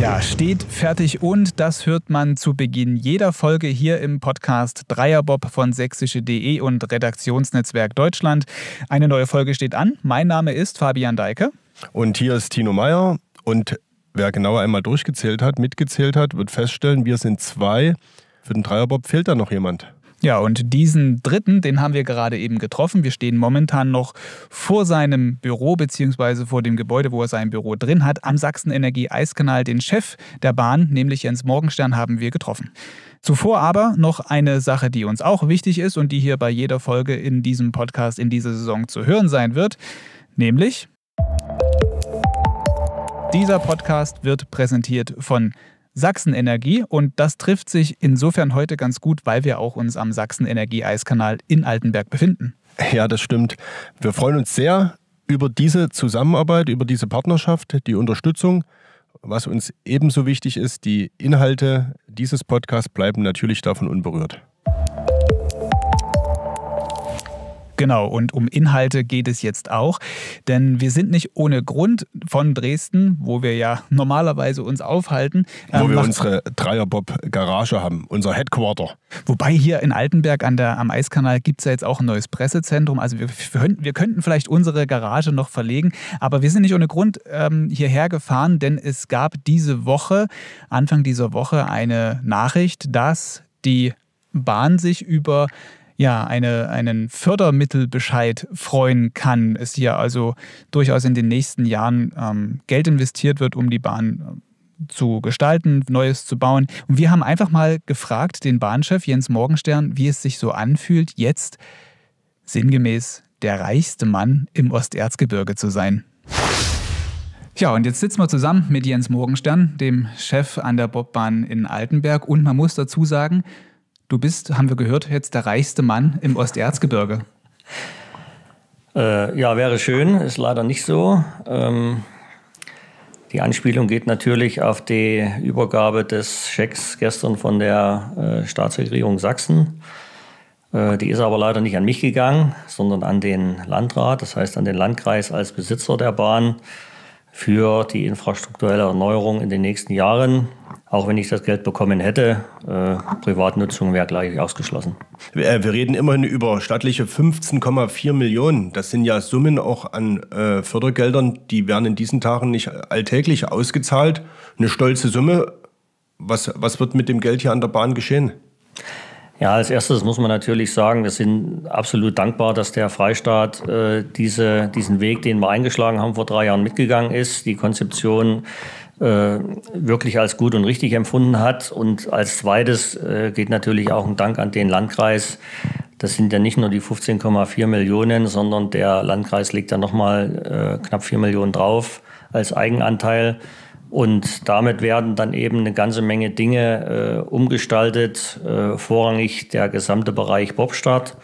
Ja, steht fertig und das hört man zu Beginn jeder Folge hier im Podcast Dreierbob von sächsische.de und Redaktionsnetzwerk Deutschland. Eine neue Folge steht an. Mein Name ist Fabian Deike. Und hier ist Tino Meyer und wer genauer einmal durchgezählt hat, mitgezählt hat, wird feststellen, wir sind zwei. Für den Dreierbob fehlt da noch jemand. Ja, und diesen dritten, den haben wir gerade eben getroffen. Wir stehen momentan noch vor seinem Büro beziehungsweise vor dem Gebäude, wo er sein Büro drin hat, am Sachsenenergie-Eiskanal. Den Chef der Bahn, nämlich Jens Morgenstern, haben wir getroffen. Zuvor aber noch eine Sache, die uns auch wichtig ist und die hier bei jeder Folge in diesem Podcast in dieser Saison zu hören sein wird, nämlich dieser Podcast wird präsentiert von Sachsenenergie und das trifft sich insofern heute ganz gut, weil wir auch uns am Sachsenenergie-Eiskanal in Altenberg befinden. Ja, das stimmt. Wir freuen uns sehr über diese Zusammenarbeit, über diese Partnerschaft, die Unterstützung. Was uns ebenso wichtig ist, die Inhalte dieses Podcasts bleiben natürlich davon unberührt. Genau, und um Inhalte geht es jetzt auch, denn wir sind nicht ohne Grund von Dresden, wo wir ja normalerweise uns aufhalten. Wo ähm, wir unsere Dreierbob-Garage haben, unser Headquarter. Wobei hier in Altenberg an der, am Eiskanal gibt es ja jetzt auch ein neues Pressezentrum. Also wir, wir, könnten vielleicht unsere Garage noch verlegen, aber wir sind nicht ohne Grund ähm, hierher gefahren, denn es gab diese Woche, Anfang dieser Woche, eine Nachricht, dass die Bahn sich über ja, eine, einen Fördermittelbescheid freuen kann. Es hier also durchaus in den nächsten Jahren ähm, Geld investiert wird, um die Bahn äh, zu gestalten, Neues zu bauen. Und wir haben einfach mal gefragt, den Bahnchef Jens Morgenstern, wie es sich so anfühlt, jetzt sinngemäß der reichste Mann im Osterzgebirge zu sein. Ja, und jetzt sitzen wir zusammen mit Jens Morgenstern, dem Chef an der Bobbahn in Altenberg. Und man muss dazu sagen, Du bist, haben wir gehört, jetzt der reichste Mann im Osterzgebirge. Äh, ja, wäre schön, ist leider nicht so. Ähm, die Anspielung geht natürlich auf die Übergabe des Schecks gestern von der äh, Staatsregierung Sachsen. Äh, die ist aber leider nicht an mich gegangen, sondern an den Landrat, das heißt an den Landkreis als Besitzer der Bahn für die infrastrukturelle Erneuerung in den nächsten Jahren. Auch wenn ich das Geld bekommen hätte, äh, Privatnutzung wäre gleich ausgeschlossen. Wir, äh, wir, reden immerhin über stattliche 15,4 Millionen. Das sind ja Summen auch an äh, Fördergeldern, die werden in diesen Tagen nicht alltäglich ausgezahlt. Eine stolze Summe. Was, was wird mit dem Geld hier an der Bahn geschehen? Ja, als erstes muss man natürlich sagen, wir sind absolut dankbar, dass der Freistaat äh, diese, diesen Weg, den wir eingeschlagen haben, vor drei Jahren mitgegangen ist, die Konzeption äh, wirklich als gut und richtig empfunden hat. Und als zweites äh, geht natürlich auch ein Dank an den Landkreis. Das sind ja nicht nur die 15,4 Millionen, sondern der Landkreis legt ja nochmal äh, knapp 4 Millionen drauf als Eigenanteil. Und damit werden dann eben eine ganze Menge Dinge äh, umgestaltet, äh, vorrangig der gesamte Bereich Bobstadt,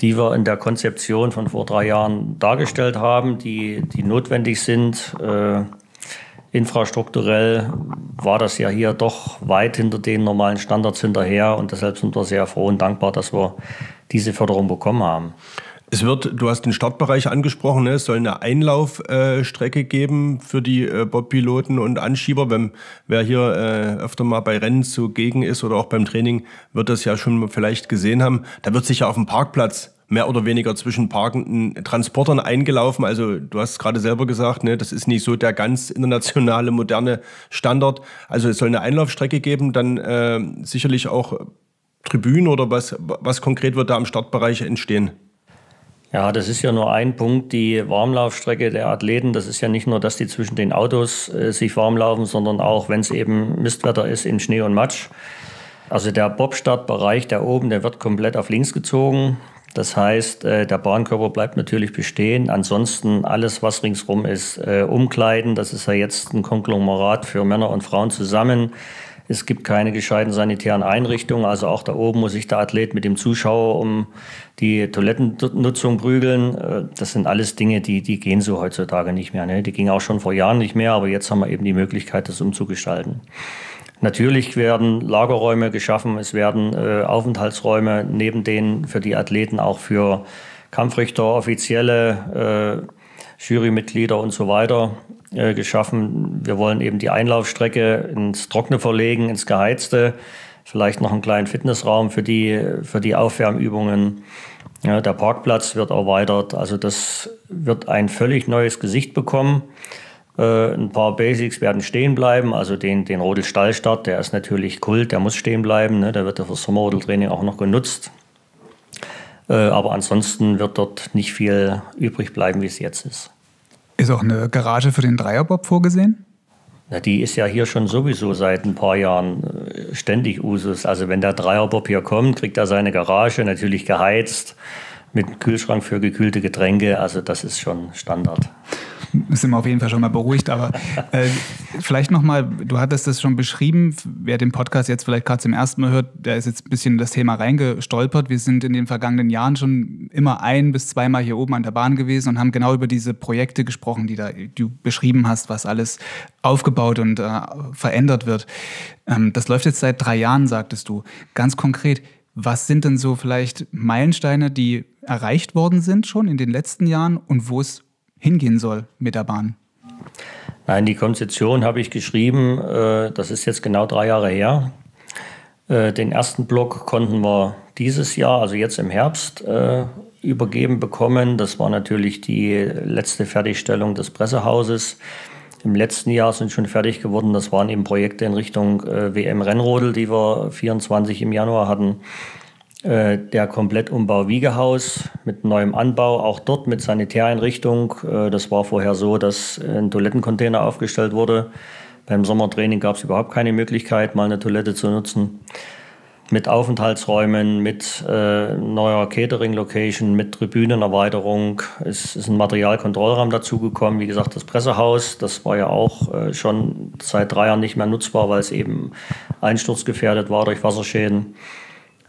die wir in der Konzeption von vor drei Jahren dargestellt haben, die, die notwendig sind. Äh, infrastrukturell war das ja hier doch weit hinter den normalen Standards hinterher und deshalb sind wir sehr froh und dankbar, dass wir diese Förderung bekommen haben. Es wird, du hast den Startbereich angesprochen, ne? es soll eine Einlaufstrecke äh, geben für die äh, Bobpiloten und Anschieber. Wenn, wer hier äh, öfter mal bei Rennen zugegen ist oder auch beim Training, wird das ja schon vielleicht gesehen haben. Da wird sich ja auf dem Parkplatz mehr oder weniger zwischen parkenden Transportern eingelaufen. Also du hast gerade selber gesagt, ne, das ist nicht so der ganz internationale, moderne Standard. Also es soll eine Einlaufstrecke geben, dann äh, sicherlich auch Tribünen oder was, was konkret wird da im Startbereich entstehen? Ja, das ist ja nur ein Punkt, die Warmlaufstrecke der Athleten. Das ist ja nicht nur, dass die zwischen den Autos äh, sich warm laufen, sondern auch, wenn es eben Mistwetter ist, in Schnee und Matsch. Also der Bobstartbereich, der oben, der wird komplett auf links gezogen. Das heißt, äh, der Bahnkörper bleibt natürlich bestehen. Ansonsten alles, was ringsrum ist, äh, umkleiden. Das ist ja jetzt ein Konglomerat für Männer und Frauen zusammen. Es gibt keine gescheiten sanitären Einrichtungen. Also auch da oben muss sich der Athlet mit dem Zuschauer um die Toilettennutzung prügeln. Äh, das sind alles Dinge, die, die gehen so heutzutage nicht mehr. Ne? Die gingen auch schon vor Jahren nicht mehr, aber jetzt haben wir eben die Möglichkeit, das umzugestalten. Natürlich werden Lagerräume geschaffen, es werden äh, Aufenthaltsräume neben denen für die Athleten auch für Kampfrichter, Offizielle, äh, Jurymitglieder und so weiter äh, geschaffen. Wir wollen eben die Einlaufstrecke ins Trockene verlegen, ins Geheizte, vielleicht noch einen kleinen Fitnessraum für die, für die Aufwärmübungen. Ja, der Parkplatz wird erweitert. Also das wird ein völlig neues Gesicht bekommen. Äh, ein paar Basics werden stehen bleiben. Also den, den Rodel-Stallstart, der ist natürlich Kult, der muss stehen bleiben. Ne? Der wird ja fürs Sommerrodeltraining auch noch genutzt. Äh, aber ansonsten wird dort nicht viel übrig bleiben, wie es jetzt ist. Ist auch eine Garage für den Dreierbob vorgesehen? Na, die ist ja hier schon sowieso seit ein paar Jahren äh, ständig Usus. Also wenn der Dreierbob hier kommt, kriegt er seine Garage natürlich geheizt mit Kühlschrank für gekühlte Getränke. Also das ist schon Standard sind wir auf jeden Fall schon mal beruhigt. Aber äh, vielleicht nochmal, du hattest das schon beschrieben, wer den Podcast jetzt vielleicht gerade zum ersten Mal hört, der ist jetzt ein bisschen in das Thema reingestolpert. Wir sind in den vergangenen Jahren schon immer ein bis zweimal hier oben an der Bahn gewesen und haben genau über diese Projekte gesprochen, die, da, du beschrieben hast, was alles aufgebaut und äh, verändert wird. Ähm, das läuft jetzt seit drei Jahren, sagtest du. Ganz konkret, was sind denn so vielleicht Meilensteine, die erreicht worden sind schon in den letzten Jahren und wo es hingehen soll mit der Bahn? Nein, die Konzeption habe ich geschrieben, äh, das ist jetzt genau drei Jahre her. Äh, den ersten Block konnten wir dieses Jahr, also jetzt im Herbst, äh, übergeben bekommen. Das war natürlich die letzte Fertigstellung des Pressehauses. Im letzten Jahr sind schon fertig geworden. Das waren eben Projekte in Richtung WM Rennrodel, die wir 24 im Januar hatten. Äh, der Komplettumbau Wiegehaus mit neuem Anbau, auch dort mit Sanitäreinrichtung. Äh, das war vorher so, dass ein Toilettencontainer aufgestellt wurde. Beim Sommertraining gab es überhaupt keine Möglichkeit, mal eine Toilette zu nutzen. Mit Aufenthaltsräumen, mit äh, neuer Catering-Location, mit Tribünenerweiterung. Es ist ein Materialkontrollraum dazugekommen. Wie gesagt, das Pressehaus, das war ja auch äh, schon seit drei Jahren nicht mehr nutzbar, weil es eben einsturzgefährdet war durch Wasserschäden.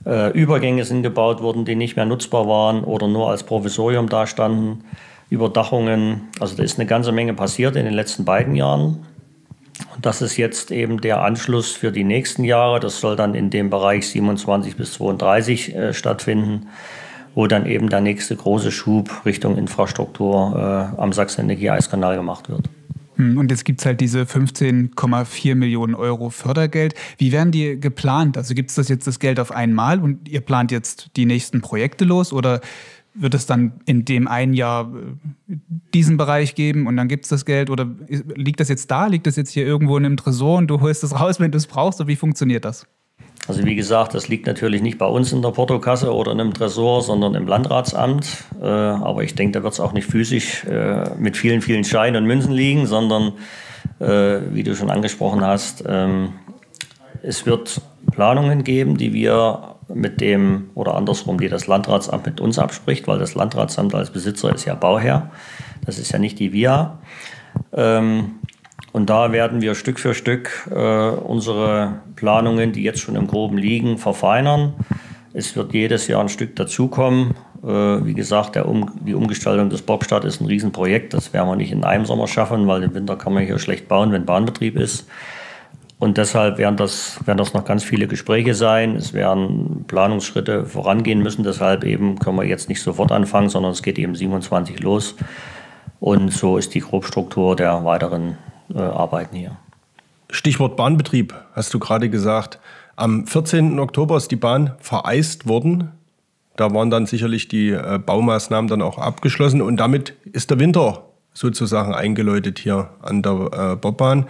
Äh, Übergänge sind gebaut worden, die nicht mehr nutzbar waren oder nur als Provisorium dastanden. Überdachungen. Also da ist eine ganze Menge passiert in den letzten beiden Jahren. Und das ist jetzt eben der Anschluss für die nächsten Jahre. Das soll dann in dem Bereich 27 bis 32 äh, stattfinden, wo dann eben der nächste große Schub Richtung Infrastruktur äh, am Sachsen-Energie-Eiskanal gemacht wird. Hm, und jetzt gibt es halt diese 15,4 Millionen Euro Fördergeld. Wie werden die geplant? Also gibt es das jetzt das Geld auf einmal und ihr plant jetzt die nächsten Projekte los oder wird es dann in dem einen Jahr äh, diesen Bereich geben und dann gibt es das Geld oder liegt das jetzt da? Liegt das jetzt hier irgendwo in einem Tresor und du holst es raus, wenn du es brauchst? Oder wie funktioniert das? Also wie gesagt, das liegt natürlich nicht bei uns in der Portokasse oder in einem Tresor, sondern im Landratsamt. Äh, aber ich denke, da wird es auch nicht physisch äh, mit vielen, vielen Scheinen und Münzen liegen, sondern, äh, wie du schon angesprochen hast, ähm, es wird Planungen geben, die wir mit dem, oder andersrum, die das Landratsamt mit uns abspricht, weil das Landratsamt als Besitzer ist ja Bauherr. Das ist ja nicht die VIA. Ähm, und da werden wir Stück für Stück äh, unsere Planungen, die jetzt schon im Groben liegen, verfeinern. Es wird jedes Jahr ein Stück dazukommen. Äh, wie gesagt, um, die Umgestaltung des Bobstadt ist ein Riesenprojekt. Das werden wir nicht in einem Sommer schaffen, weil im Winter kann man hier schlecht bauen, wenn Bahnbetrieb ist. Und deshalb werden das, werden das noch ganz viele Gespräche sein. Es werden Planungsschritte vorangehen müssen. Deshalb eben können wir jetzt nicht sofort anfangen, sondern es geht eben 27 los. Und so ist die Grobstruktur der weiteren äh, arbeiten hier. Stichwort Bahnbetrieb, hast du gerade gesagt. Am 14. Oktober ist die Bahn vereist worden. Da waren dann sicherlich die äh, Baumaßnahmen dann auch abgeschlossen und damit ist der Winter sozusagen eingeläutet hier an der äh, Bobbahn.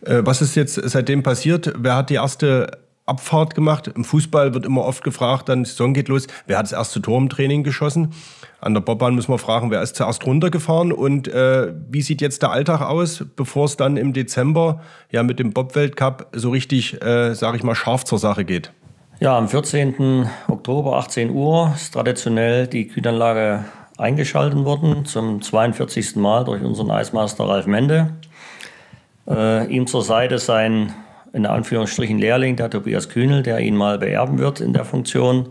Äh, was ist jetzt seitdem passiert? Wer hat die erste Abfahrt gemacht? Im Fußball wird immer oft gefragt, dann die Saison geht los, wer hat das erste Tor im Training geschossen? An der Bobbahn müssen wir fragen, wer ist zuerst runtergefahren und äh, wie sieht jetzt der Alltag aus, bevor es dann im Dezember ja mit dem Bob-Weltcup so richtig, äh, sage ich mal, scharf zur Sache geht? Ja, am 14. Oktober, 18 Uhr, ist traditionell die Kühlanlage eingeschaltet worden, zum 42. Mal durch unseren Eismaster Ralf Mende. Äh, ihm zur Seite sein, in Anführungsstrichen, Lehrling, der Tobias Kühnel, der ihn mal beerben wird in der Funktion.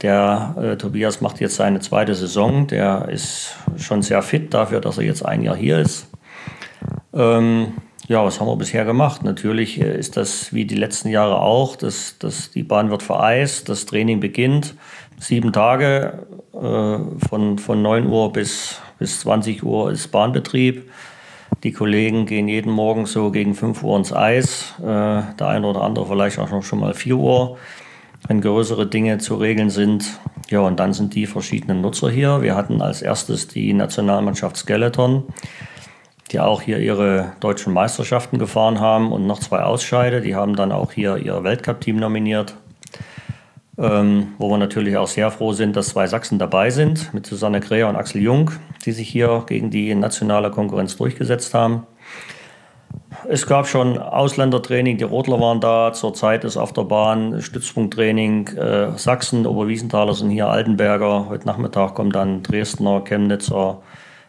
Der äh, Tobias macht jetzt seine zweite Saison. Der ist schon sehr fit dafür, dass er jetzt ein Jahr hier ist. Ähm, ja, was haben wir bisher gemacht? Natürlich äh, ist das wie die letzten Jahre auch. Das, das, die Bahn wird vereist, das Training beginnt. Sieben Tage äh, von, von 9 Uhr bis, bis 20 Uhr ist Bahnbetrieb. Die Kollegen gehen jeden Morgen so gegen 5 Uhr ins Eis. Äh, der eine oder andere vielleicht auch noch schon mal 4 Uhr, wenn größere Dinge zu regeln sind. Ja, und dann sind die verschiedenen Nutzer hier. Wir hatten als erstes die Nationalmannschaft Skeleton, die auch hier ihre deutschen Meisterschaften gefahren haben und noch zwei Ausscheide. Die haben dann auch hier ihr Weltcup-Team nominiert. Ähm, wo wir natürlich auch sehr froh sind, dass zwei Sachsen dabei sind, mit Susanne Kräher und Axel Jung, die sich hier gegen die nationale Konkurrenz durchgesetzt haben. Es gab schon Ausländertraining, die Rodler waren da, zurzeit ist auf der Bahn Stützpunkttraining äh, Sachsen, Oberwiesenthaler sind hier, Altenberger, heute Nachmittag kommen dann Dresdner, Chemnitzer,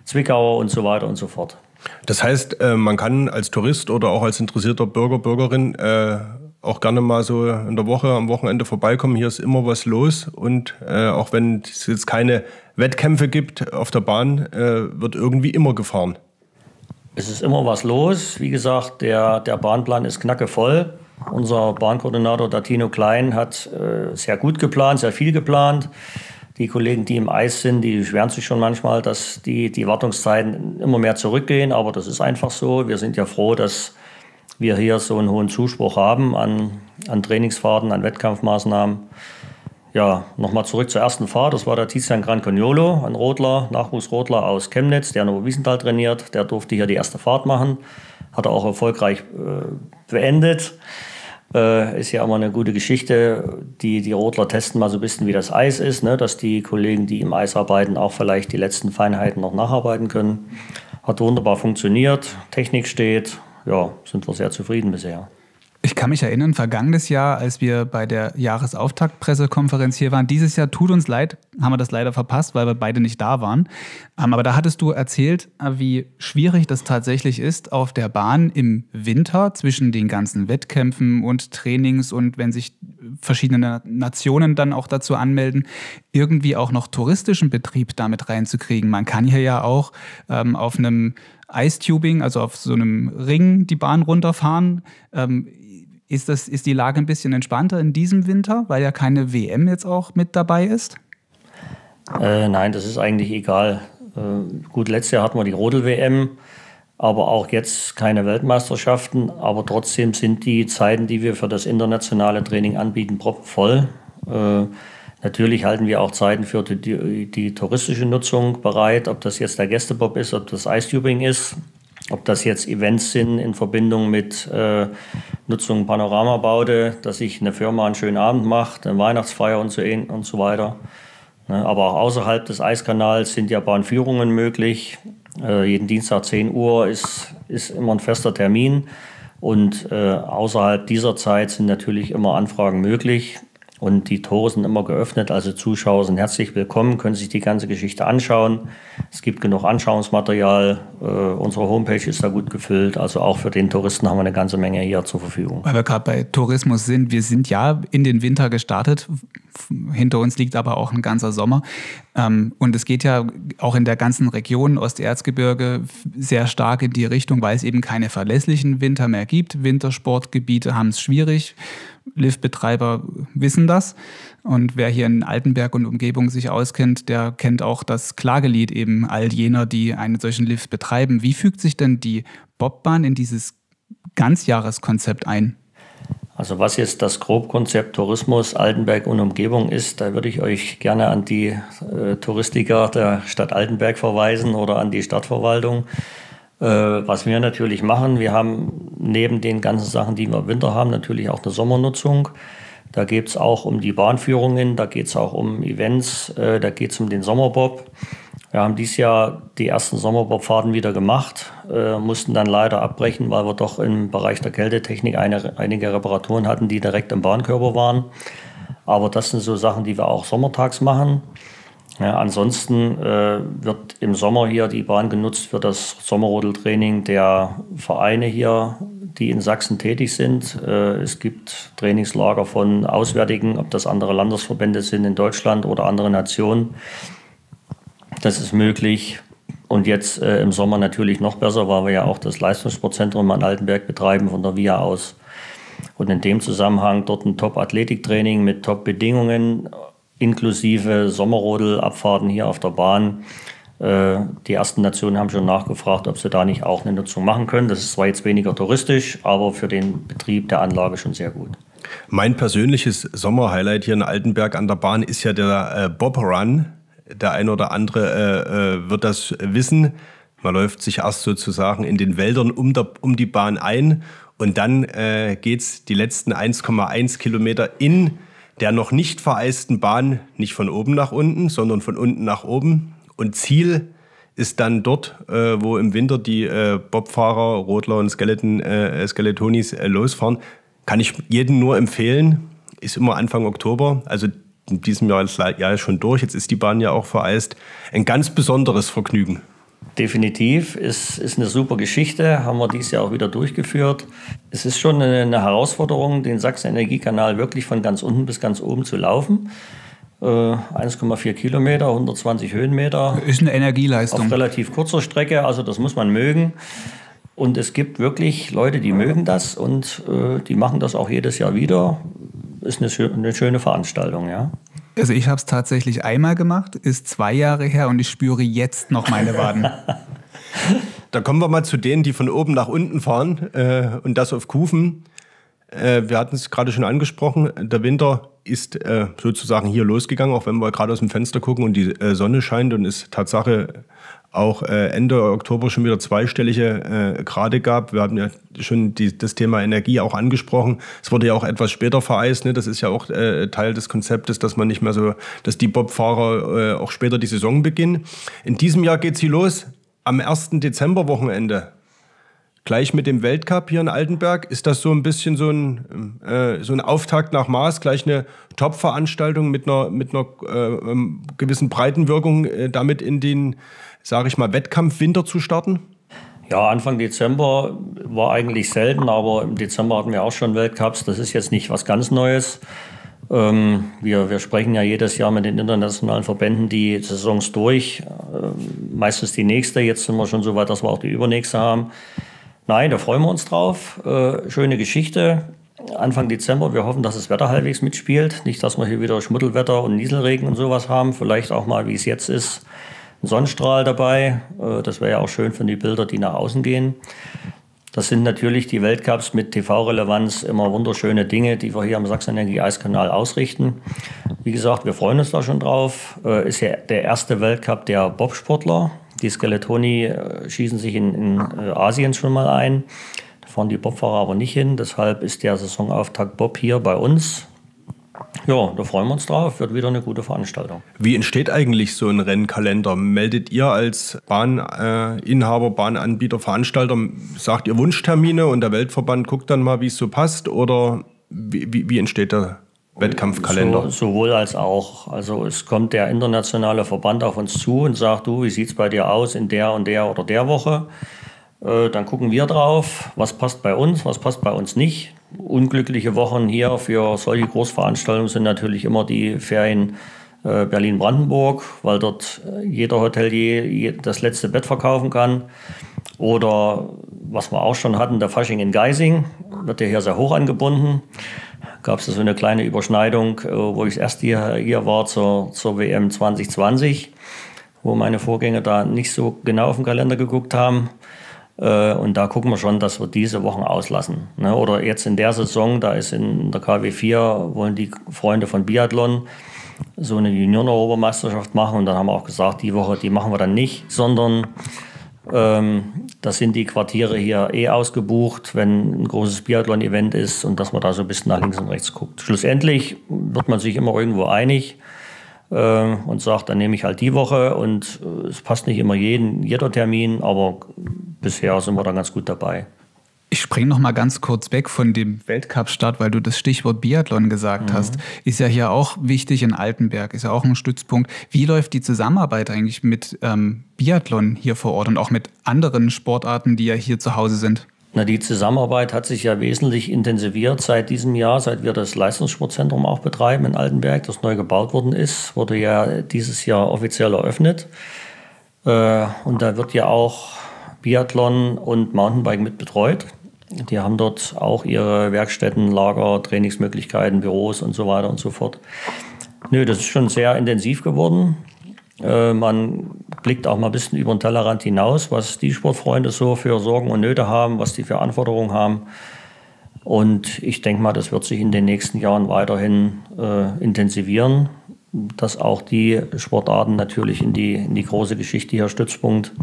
Zwickauer und so weiter und so fort. Das heißt, äh, man kann als Tourist oder auch als interessierter Bürger, Bürgerin äh, auch gerne mal so in der Woche, am Wochenende vorbeikommen. Hier ist immer was los und äh, auch wenn es jetzt keine Wettkämpfe gibt auf der Bahn, äh, wird irgendwie immer gefahren. Es ist immer was los. Wie gesagt, der, der Bahnplan ist knackevoll. Unser Bahnkoordinator Datino Klein hat äh, sehr gut geplant, sehr viel geplant. Die Kollegen, die im Eis sind, die beschweren sich schon manchmal, dass die, die Wartungszeiten immer mehr zurückgehen. Aber das ist einfach so. Wir sind ja froh, dass wir hier so einen hohen Zuspruch haben an, an Trainingsfahrten, an Wettkampfmaßnahmen. Ja, nochmal zurück zur ersten Fahrt. Das war der Tizian Gran Coniolo, ein Rodler, Nachwuchsrodler aus Chemnitz, der in Oberwiesenthal trainiert. Der durfte hier die erste Fahrt machen, hat er auch erfolgreich äh, beendet. Äh, ist ja immer eine gute Geschichte. Die, die Rodler testen mal so ein bisschen, wie das Eis ist, ne? dass die Kollegen, die im Eis arbeiten, auch vielleicht die letzten Feinheiten noch nacharbeiten können. Hat wunderbar funktioniert, Technik steht, ja, sind wir sehr zufrieden bisher. Ich kann mich erinnern, vergangenes Jahr, als wir bei der Jahresauftaktpressekonferenz hier waren, dieses Jahr tut uns leid, haben wir das leider verpasst, weil wir beide nicht da waren. Ähm, aber da hattest du erzählt, äh, wie schwierig das tatsächlich ist, auf der Bahn im Winter zwischen den ganzen Wettkämpfen und Trainings und wenn sich verschiedene Nationen dann auch dazu anmelden, irgendwie auch noch touristischen Betrieb damit reinzukriegen. Man kann hier ja auch ähm, auf einem Ice-Tubing, also auf so einem Ring die Bahn runterfahren. Ähm, ist, das, ist die Lage ein bisschen entspannter in diesem Winter, weil ja keine WM jetzt auch mit dabei ist? Äh, nein, das ist eigentlich egal. Äh, gut, letztes Jahr hatten wir die Rodel-WM, aber auch jetzt keine Weltmeisterschaften. Aber trotzdem sind die Zeiten, die wir für das internationale Training anbieten, proppenvoll. Äh, natürlich halten wir auch Zeiten für die, die, die, touristische Nutzung bereit, ob das jetzt der Gästebob ist, ob das Ice-Tubing ist. Ob das jetzt Events sind in Verbindung mit äh, Nutzung Panoramabaude, dass sich eine Firma einen schönen Abend macht, eine Weihnachtsfeier und so, und so weiter. Ne, aber auch außerhalb des Eiskanals sind ja Bahnführungen möglich. Äh, jeden Dienstag 10 Uhr ist, ist immer ein fester Termin. Und äh, außerhalb dieser Zeit sind natürlich immer Anfragen möglich. Und die Tore sind immer geöffnet, also Zuschauer sind herzlich willkommen, können sich die ganze Geschichte anschauen. Es gibt genug Anschauungsmaterial. Äh, unsere Homepage ist da gut gefüllt. Also auch für den Touristen haben wir eine ganze Menge hier zur Verfügung. Weil wir gerade bei Tourismus sind, wir sind ja in den Winter gestartet. Hinter uns liegt aber auch ein ganzer Sommer. Ähm, und es geht ja auch in der ganzen Region Osterzgebirge sehr stark in die Richtung, weil es eben keine verlässlichen Winter mehr gibt. Wintersportgebiete haben es schwierig. Liftbetreiber wissen das. Und wer hier in Altenberg und Umgebung sich auskennt, der kennt auch das Klagelied eben all jener, die einen solchen Lift betreiben. Wie fügt sich denn die Bobbahn in dieses Ganzjahreskonzept ein? Also was jetzt das Grobkonzept Tourismus Altenberg und Umgebung ist, da würde ich euch gerne an die äh, Touristiker der Stadt Altenberg verweisen oder an die Stadtverwaltung. Äh, was wir natürlich machen, wir haben neben den ganzen Sachen, die wir im Winter haben, natürlich auch eine Sommernutzung. Da geht es auch um die Bahnführungen, da geht es auch um Events, äh, da geht es um den Sommerbob. Wir haben dieses Jahr die ersten Sommerbobfahrten wieder gemacht, äh, mussten dann leider abbrechen, weil wir doch im Bereich der Kältetechnik eine, einige Reparaturen hatten, die direkt im Bahnkörper waren. Aber das sind so Sachen, die wir auch sommertags machen. Ja, ansonsten äh, wird im Sommer hier die Bahn genutzt für das Sommerrodeltraining der Vereine hier, die in Sachsen tätig sind. Äh, es gibt Trainingslager von Auswärtigen, ob das andere Landesverbände sind in Deutschland oder andere Nationen. Das ist möglich. Und jetzt äh, im Sommer natürlich noch besser, weil wir ja auch das Leistungssportzentrum an Altenberg betreiben von der VIA aus. Und in dem Zusammenhang dort ein Top-Athletiktraining mit Top-Bedingungen inklusive Sommerrodelabfahrten hier auf der Bahn. Äh, die ersten Nationen haben schon nachgefragt, ob sie da nicht auch eine Nutzung machen können. Das ist zwar jetzt weniger touristisch, aber für den Betrieb der Anlage schon sehr gut. Mein persönliches Sommerhighlight hier in Altenberg an der Bahn ist ja der äh, Bob Run. Der eine oder andere äh, äh, wird das wissen. Man läuft sich erst sozusagen in den Wäldern um, der, um die Bahn ein und dann äh, geht es die letzten 1,1 Kilometer in der noch nicht vereisten Bahn, nicht von oben nach unten, sondern von unten nach oben. Und Ziel ist dann dort, äh, wo im Winter die äh, Bobfahrer, Rodler und Skeleton, äh, Skeletonis äh, losfahren. Kann ich jedem nur empfehlen. Ist immer Anfang Oktober. Also in diesem Jahr Jahr schon durch. Jetzt ist die Bahn ja auch vereist. Ein ganz besonderes Vergnügen. Definitiv, ist, ist eine super Geschichte, haben wir dieses Jahr auch wieder durchgeführt. Es ist schon eine, eine Herausforderung, den Sachsen-Energiekanal wirklich von ganz unten bis ganz oben zu laufen. 1,4 äh, Kilometer, 120 Höhenmeter. Ist eine Energieleistung. Auf relativ kurzer Strecke, also das muss man mögen. Und es gibt wirklich Leute, die mögen das und äh, die machen das auch jedes Jahr wieder. Ist eine, eine schöne Veranstaltung, ja. Also ich habe es tatsächlich einmal gemacht, ist zwei Jahre her und ich spüre jetzt noch meine Waden. da kommen wir mal zu denen, die von oben nach unten fahren äh, und das auf Kufen. Äh, wir hatten es gerade schon angesprochen, der Winter ist äh, sozusagen hier losgegangen, auch wenn wir gerade aus dem Fenster gucken und die äh, Sonne scheint und ist Tatsache auch äh, Ende Oktober schon wieder zweistellige äh, Grade gab. Wir haben ja schon die, das Thema Energie auch angesprochen. Es wurde ja auch etwas später vereist. Ne? Das ist ja auch äh, Teil des Konzeptes, dass man nicht mehr so, dass die Bobfahrer äh, auch später die Saison beginnen. In diesem Jahr geht sie los am 1. Dezember-Wochenende. Gleich mit dem Weltcup hier in Altenberg, ist das so ein bisschen so ein, äh, so ein Auftakt nach Maß, gleich eine Top-Veranstaltung mit einer, mit einer äh, ähm, gewissen Breitenwirkung äh, damit in den sage ich mal, Wettkampfwinter zu starten? Ja, Anfang Dezember war eigentlich selten, aber im Dezember hatten wir auch schon Weltcups. Das ist jetzt nicht was ganz Neues. Ähm, wir, wir sprechen ja jedes Jahr mit den internationalen Verbänden die Saisons durch. Ähm, meistens die nächste. Jetzt sind wir schon so weit, dass wir auch die übernächste haben. Nein, da freuen wir uns drauf. Äh, schöne Geschichte. Anfang Dezember. Wir hoffen, dass das Wetter halbwegs mitspielt. Nicht, dass wir hier wieder Schmuddelwetter und Nieselregen und sowas haben. Vielleicht auch mal, wie es jetzt ist, ein Sonnenstrahl dabei. Äh, das wäre ja auch schön für die Bilder, die nach außen gehen. Das sind natürlich die Weltcups mit TV-Relevanz immer wunderschöne Dinge, die wir hier am Sachsen-Energie-Eiskanal ausrichten. Wie gesagt, wir freuen uns da schon drauf. Äh, ist ja der erste Weltcup der Bobsportler. Die Skeletoni äh, schießen sich in, in Asien schon mal ein. Da fahren die Bobfahrer aber nicht hin. Deshalb ist der Saisonauftakt Bob hier bei uns ja, da freuen wir uns drauf. Wird wieder eine gute Veranstaltung. Wie entsteht eigentlich so ein Rennkalender? Meldet ihr als Bahninhaber, Bahnanbieter, Veranstalter, sagt ihr Wunschtermine und der Weltverband guckt dann mal, wie es so passt? Oder wie, wie, wie entsteht der Wettkampfkalender? So, sowohl als auch. Also es kommt der internationale Verband auf uns zu und sagt, du, wie sieht es bei dir aus in der und der oder der Woche? Äh, dann gucken wir drauf, was passt bei uns, was passt bei uns nicht. Unglückliche Wochen hier für solche Großveranstaltungen sind natürlich immer die Ferien äh, Berlin-Brandenburg, weil dort äh, jeder Hotelier das letzte Bett verkaufen kann. Oder was wir auch schon hatten, der Fasching in Geising, wird ja hier sehr hoch angebunden. Gab es so eine kleine Überschneidung, wo ich erste Jahr hier war zur, zur WM 2020, wo meine Vorgänger da nicht so genau auf den Kalender geguckt haben. Äh, und da gucken wir schon, dass wir diese Wochen auslassen. Ne? Oder jetzt in der Saison, da ist in der KW4, wollen die Freunde von Biathlon so eine Junioren-Europameisterschaft machen. Und dann haben wir auch gesagt, die Woche, die machen wir dann nicht, sondern ähm, das sind die Quartiere hier eh ausgebucht, wenn ein großes Biathlon-Event ist und dass man da so ein bisschen nach links und rechts guckt. Schlussendlich wird man sich immer irgendwo einig und sagt, dann nehme ich halt die Woche und äh, es passt nicht immer jeden, jeder Termin, aber bisher sind wir da ganz gut dabei. Ich springe noch mal ganz kurz weg von dem Weltcup-Start, weil du das Stichwort Biathlon gesagt mhm. hast. Ist ja hier auch wichtig in Altenberg, ist ja auch ein Stützpunkt. Wie läuft die Zusammenarbeit eigentlich mit ähm, Biathlon hier vor Ort und auch mit anderen Sportarten, die ja hier zu Hause sind? Na, die Zusammenarbeit hat sich ja wesentlich intensiviert seit diesem Jahr, seit wir das Leistungssportzentrum auch betreiben in Altenberg, das neu gebaut worden ist, wurde ja dieses Jahr offiziell eröffnet. Äh, und da wird ja auch Biathlon und Mountainbike mit betreut. Die haben dort auch ihre Werkstätten, Lager, Trainingsmöglichkeiten, Büros und so weiter und so fort. Nö, das ist schon sehr intensiv geworden. Äh, man blickt auch mal ein bisschen über den Tellerrand hinaus, was die Sportfreunde so für Sorgen und Nöte haben, was die für Anforderungen haben. Und ich denke mal, das wird sich in den nächsten Jahren weiterhin äh, intensivieren, dass auch die Sportarten natürlich in die, in die große Geschichte hier Stützpunkt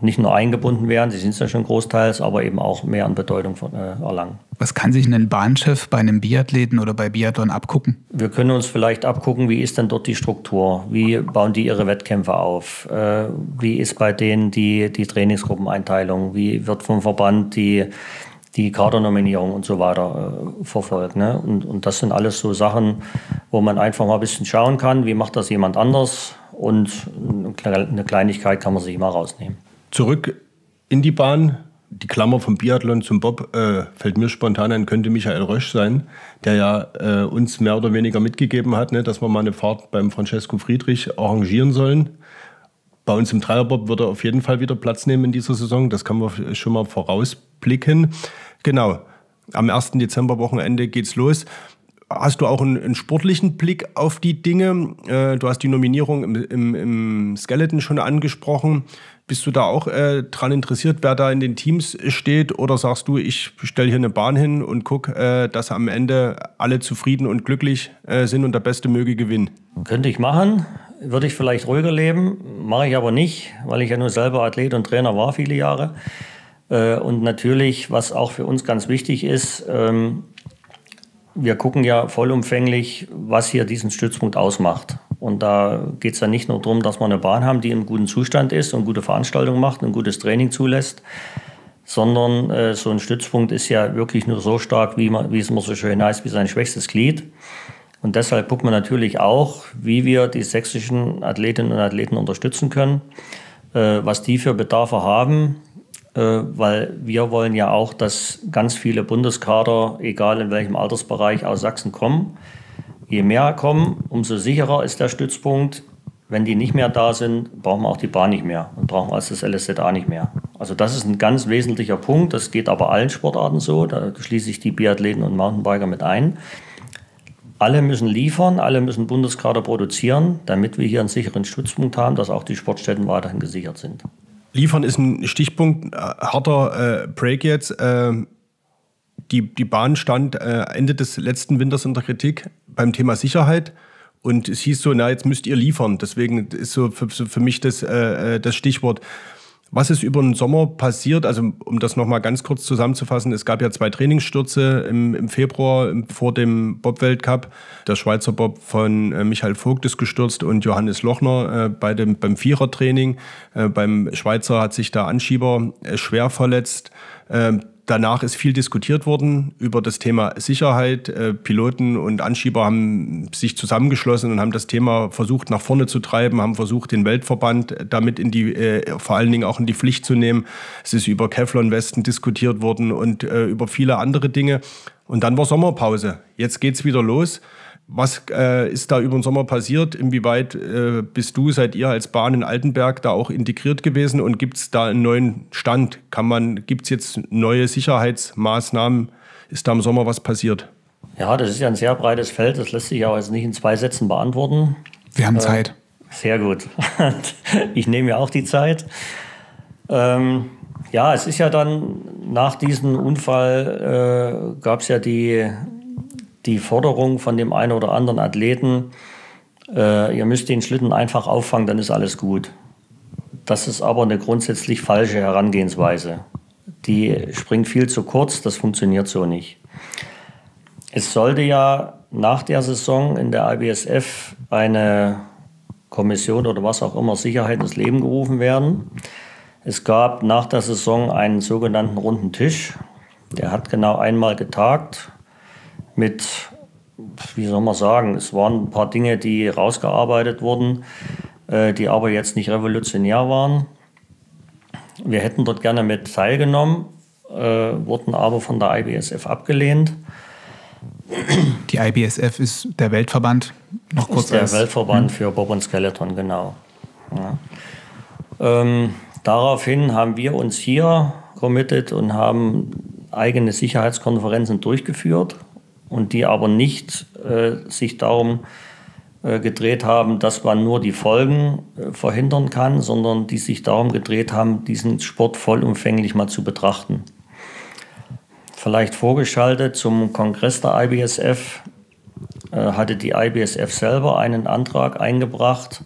nicht nur eingebunden werden, sie sind es ja schon großteils, aber eben auch mehr an Bedeutung äh, erlangen. Was kann sich ein Bahnchef bei einem Biathleten oder bei Biathlon abgucken? Wir können uns vielleicht abgucken, wie ist denn dort die Struktur? Wie bauen die ihre Wettkämpfe auf? Äh, wie ist bei denen die, die Trainingsgruppeneinteilung? Wie wird vom Verband die, die Kadernominierung und so weiter äh, verfolgt? Ne? Und, und das sind alles so Sachen, wo man einfach mal ein bisschen schauen kann, wie macht das jemand anders? Und eine Kleinigkeit kann man sich immer rausnehmen. Zurück in die Bahn. Die Klammer vom Biathlon zum Bob äh, fällt mir spontan ein, könnte Michael Rösch sein, der ja äh, uns mehr oder weniger mitgegeben hat, ne, dass wir mal eine Fahrt beim Francesco Friedrich arrangieren sollen. Bei uns im Dreierbob wird er auf jeden Fall wieder Platz nehmen in dieser Saison. Das kann man schon mal vorausblicken. Genau. Am 1. Dezember-Wochenende geht's los. Hast du auch einen, einen, sportlichen Blick auf die Dinge? Äh, du hast die Nominierung im, im, im Skeleton schon angesprochen. Bist du da auch äh, dran interessiert, wer da in den Teams steht? Oder sagst du, ich stelle hier eine Bahn hin und gucke, äh, dass am Ende alle zufrieden und glücklich äh, sind und der Beste möge gewinnen? Könnte ich machen. Würde ich vielleicht ruhiger leben. Mache ich aber nicht, weil ich ja nur selber Athlet und Trainer war viele Jahre. Äh, und natürlich, was auch für uns ganz wichtig ist, ähm, wir gucken ja vollumfänglich, was hier diesen Stützpunkt ausmacht. Und da geht es ja nicht nur darum, dass wir eine Bahn haben, die im guten Zustand ist und gute Veranstaltungen macht und gutes Training zulässt, sondern äh, so ein Stützpunkt ist ja wirklich nur so stark, wie, man, wie es immer so schön heißt, wie sein schwächstes Glied. Und deshalb gucken wir natürlich auch, wie wir die sächsischen Athletinnen und Athleten unterstützen können, äh, was die für Bedarfe haben, äh, weil wir wollen ja auch, dass ganz viele Bundeskader, egal in welchem Altersbereich, aus Sachsen kommen. Je mehr kommen, umso sicherer ist der Stützpunkt. Wenn die nicht mehr da sind, brauchen wir auch die Bahn nicht mehr und brauchen also das LSZA nicht mehr. Also das ist ein ganz wesentlicher Punkt. Das geht aber allen Sportarten so. Da schließe ich die Biathleten und Mountainbiker mit ein. Alle müssen liefern, alle müssen Bundeskader produzieren, damit wir hier einen sicheren Stützpunkt haben, dass auch die Sportstätten weiterhin gesichert sind. Liefern ist ein Stichpunkt, äh, harter äh, Break jetzt. Äh, die, die Bahn stand äh, Ende des letzten Winters unter Kritik beim Thema Sicherheit. Und es hieß so, na, jetzt müsst ihr liefern. Deswegen ist so für, für mich das, äh, äh, das Stichwort. Was ist über den Sommer passiert? Also, um das nochmal ganz kurz zusammenzufassen, es gab ja zwei Trainingsstürze im, im Februar vor dem Bob-Weltcup. Der Schweizer Bob von äh, Michael Vogt ist gestürzt und Johannes Lochner äh, bei dem, beim Vierertraining. Äh, beim Schweizer hat sich der Anschieber äh, schwer verletzt. Danach ist viel diskutiert worden über das Thema Sicherheit. Äh, Piloten und Anschieber haben sich zusammengeschlossen und haben das Thema versucht nach vorne zu treiben, haben versucht, den Weltverband damit in die, äh, vor allen Dingen auch in die Pflicht zu nehmen. Es ist über Kevlon-Westen diskutiert worden und äh, über viele andere Dinge. Und dann war Sommerpause. Jetzt geht's wieder los. Was äh, ist da über den Sommer passiert? Inwieweit äh, bist du, seid ihr als Bahn in Altenberg da auch integriert gewesen und gibt es da einen neuen Stand? Kann man, gibt es jetzt neue Sicherheitsmaßnahmen? Ist da im Sommer was passiert? Ja, das ist ja ein sehr breites Feld. Das lässt sich auch jetzt nicht in zwei Sätzen beantworten. Wir haben äh, Zeit. Sehr gut. ich nehme ja auch die Zeit. Ähm, ja, es ist ja dann nach diesem Unfall äh, gab es ja die die Forderung von dem einen oder anderen Athleten, äh, ihr müsst den Schlitten einfach auffangen, dann ist alles gut. Das ist aber eine grundsätzlich falsche Herangehensweise. Die springt viel zu kurz, das funktioniert so nicht. Es sollte ja nach der Saison in der IBSF eine Kommission oder was auch immer Sicherheit ins Leben gerufen werden. Es gab nach der Saison einen sogenannten runden Tisch. Der hat genau einmal getagt mit, wie soll man sagen, es waren ein paar Dinge, die rausgearbeitet wurden, äh, die aber jetzt nicht revolutionär waren. Wir hätten dort gerne mit teilgenommen, äh, wurden aber von der IBSF abgelehnt. Die IBSF ist der Weltverband, noch kurz. Ist der als, Weltverband hm. für Bob und Skeleton, genau. Ja. Ähm, daraufhin haben wir uns hier committed und haben eigene Sicherheitskonferenzen durchgeführt und die aber nicht äh, sich darum äh, gedreht haben, dass man nur die Folgen äh, verhindern kann, sondern die sich darum gedreht haben, diesen Sport vollumfänglich mal zu betrachten. Vielleicht vorgeschaltet zum Kongress der IBSF äh, hatte die IBSF selber einen Antrag eingebracht,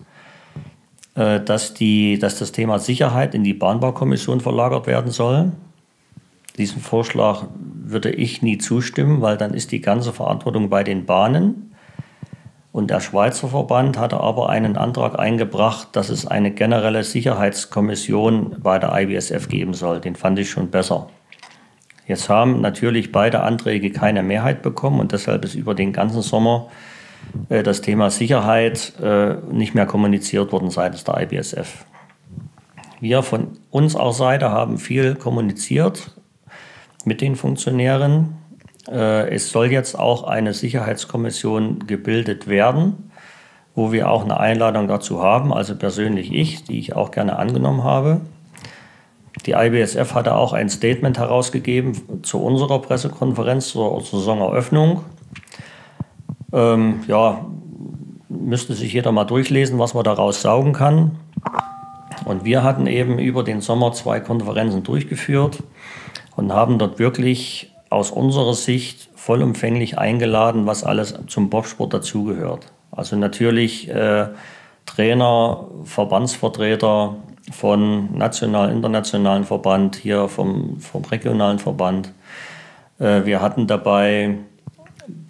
dass, die, dass das Thema Sicherheit in die Bahnbaukommission verlagert werden soll. Diesem Vorschlag würde ich nie zustimmen, weil dann ist die ganze Verantwortung bei den Bahnen. Und der Schweizer Verband hatte aber einen Antrag eingebracht, dass es eine generelle Sicherheitskommission bei der IBSF geben soll. Den fand ich schon besser. Jetzt haben natürlich beide Anträge keine Mehrheit bekommen und deshalb ist über den ganzen Sommer äh, das Thema Sicherheit äh, nicht mehr kommuniziert worden seitens der IBSF. Wir von unserer Seite haben viel kommuniziert mit den Funktionären. Äh, es soll jetzt auch eine Sicherheitskommission gebildet werden, wo wir auch eine Einladung dazu haben, also persönlich ich, die ich auch gerne angenommen habe. Die IBSF hatte auch ein Statement herausgegeben zu unserer Pressekonferenz zur Saisoneröffnung. Ähm, ja, müsste sich jeder mal durchlesen, was man daraus saugen kann. Und wir hatten eben über den Sommer zwei Konferenzen durchgeführt und haben dort wirklich aus unserer Sicht vollumfänglich eingeladen, was alles zum Bobsport dazugehört. Also natürlich äh, Trainer, Verbandsvertreter von national, internationalen Verband, hier vom, vom regionalen Verband. Äh, wir hatten dabei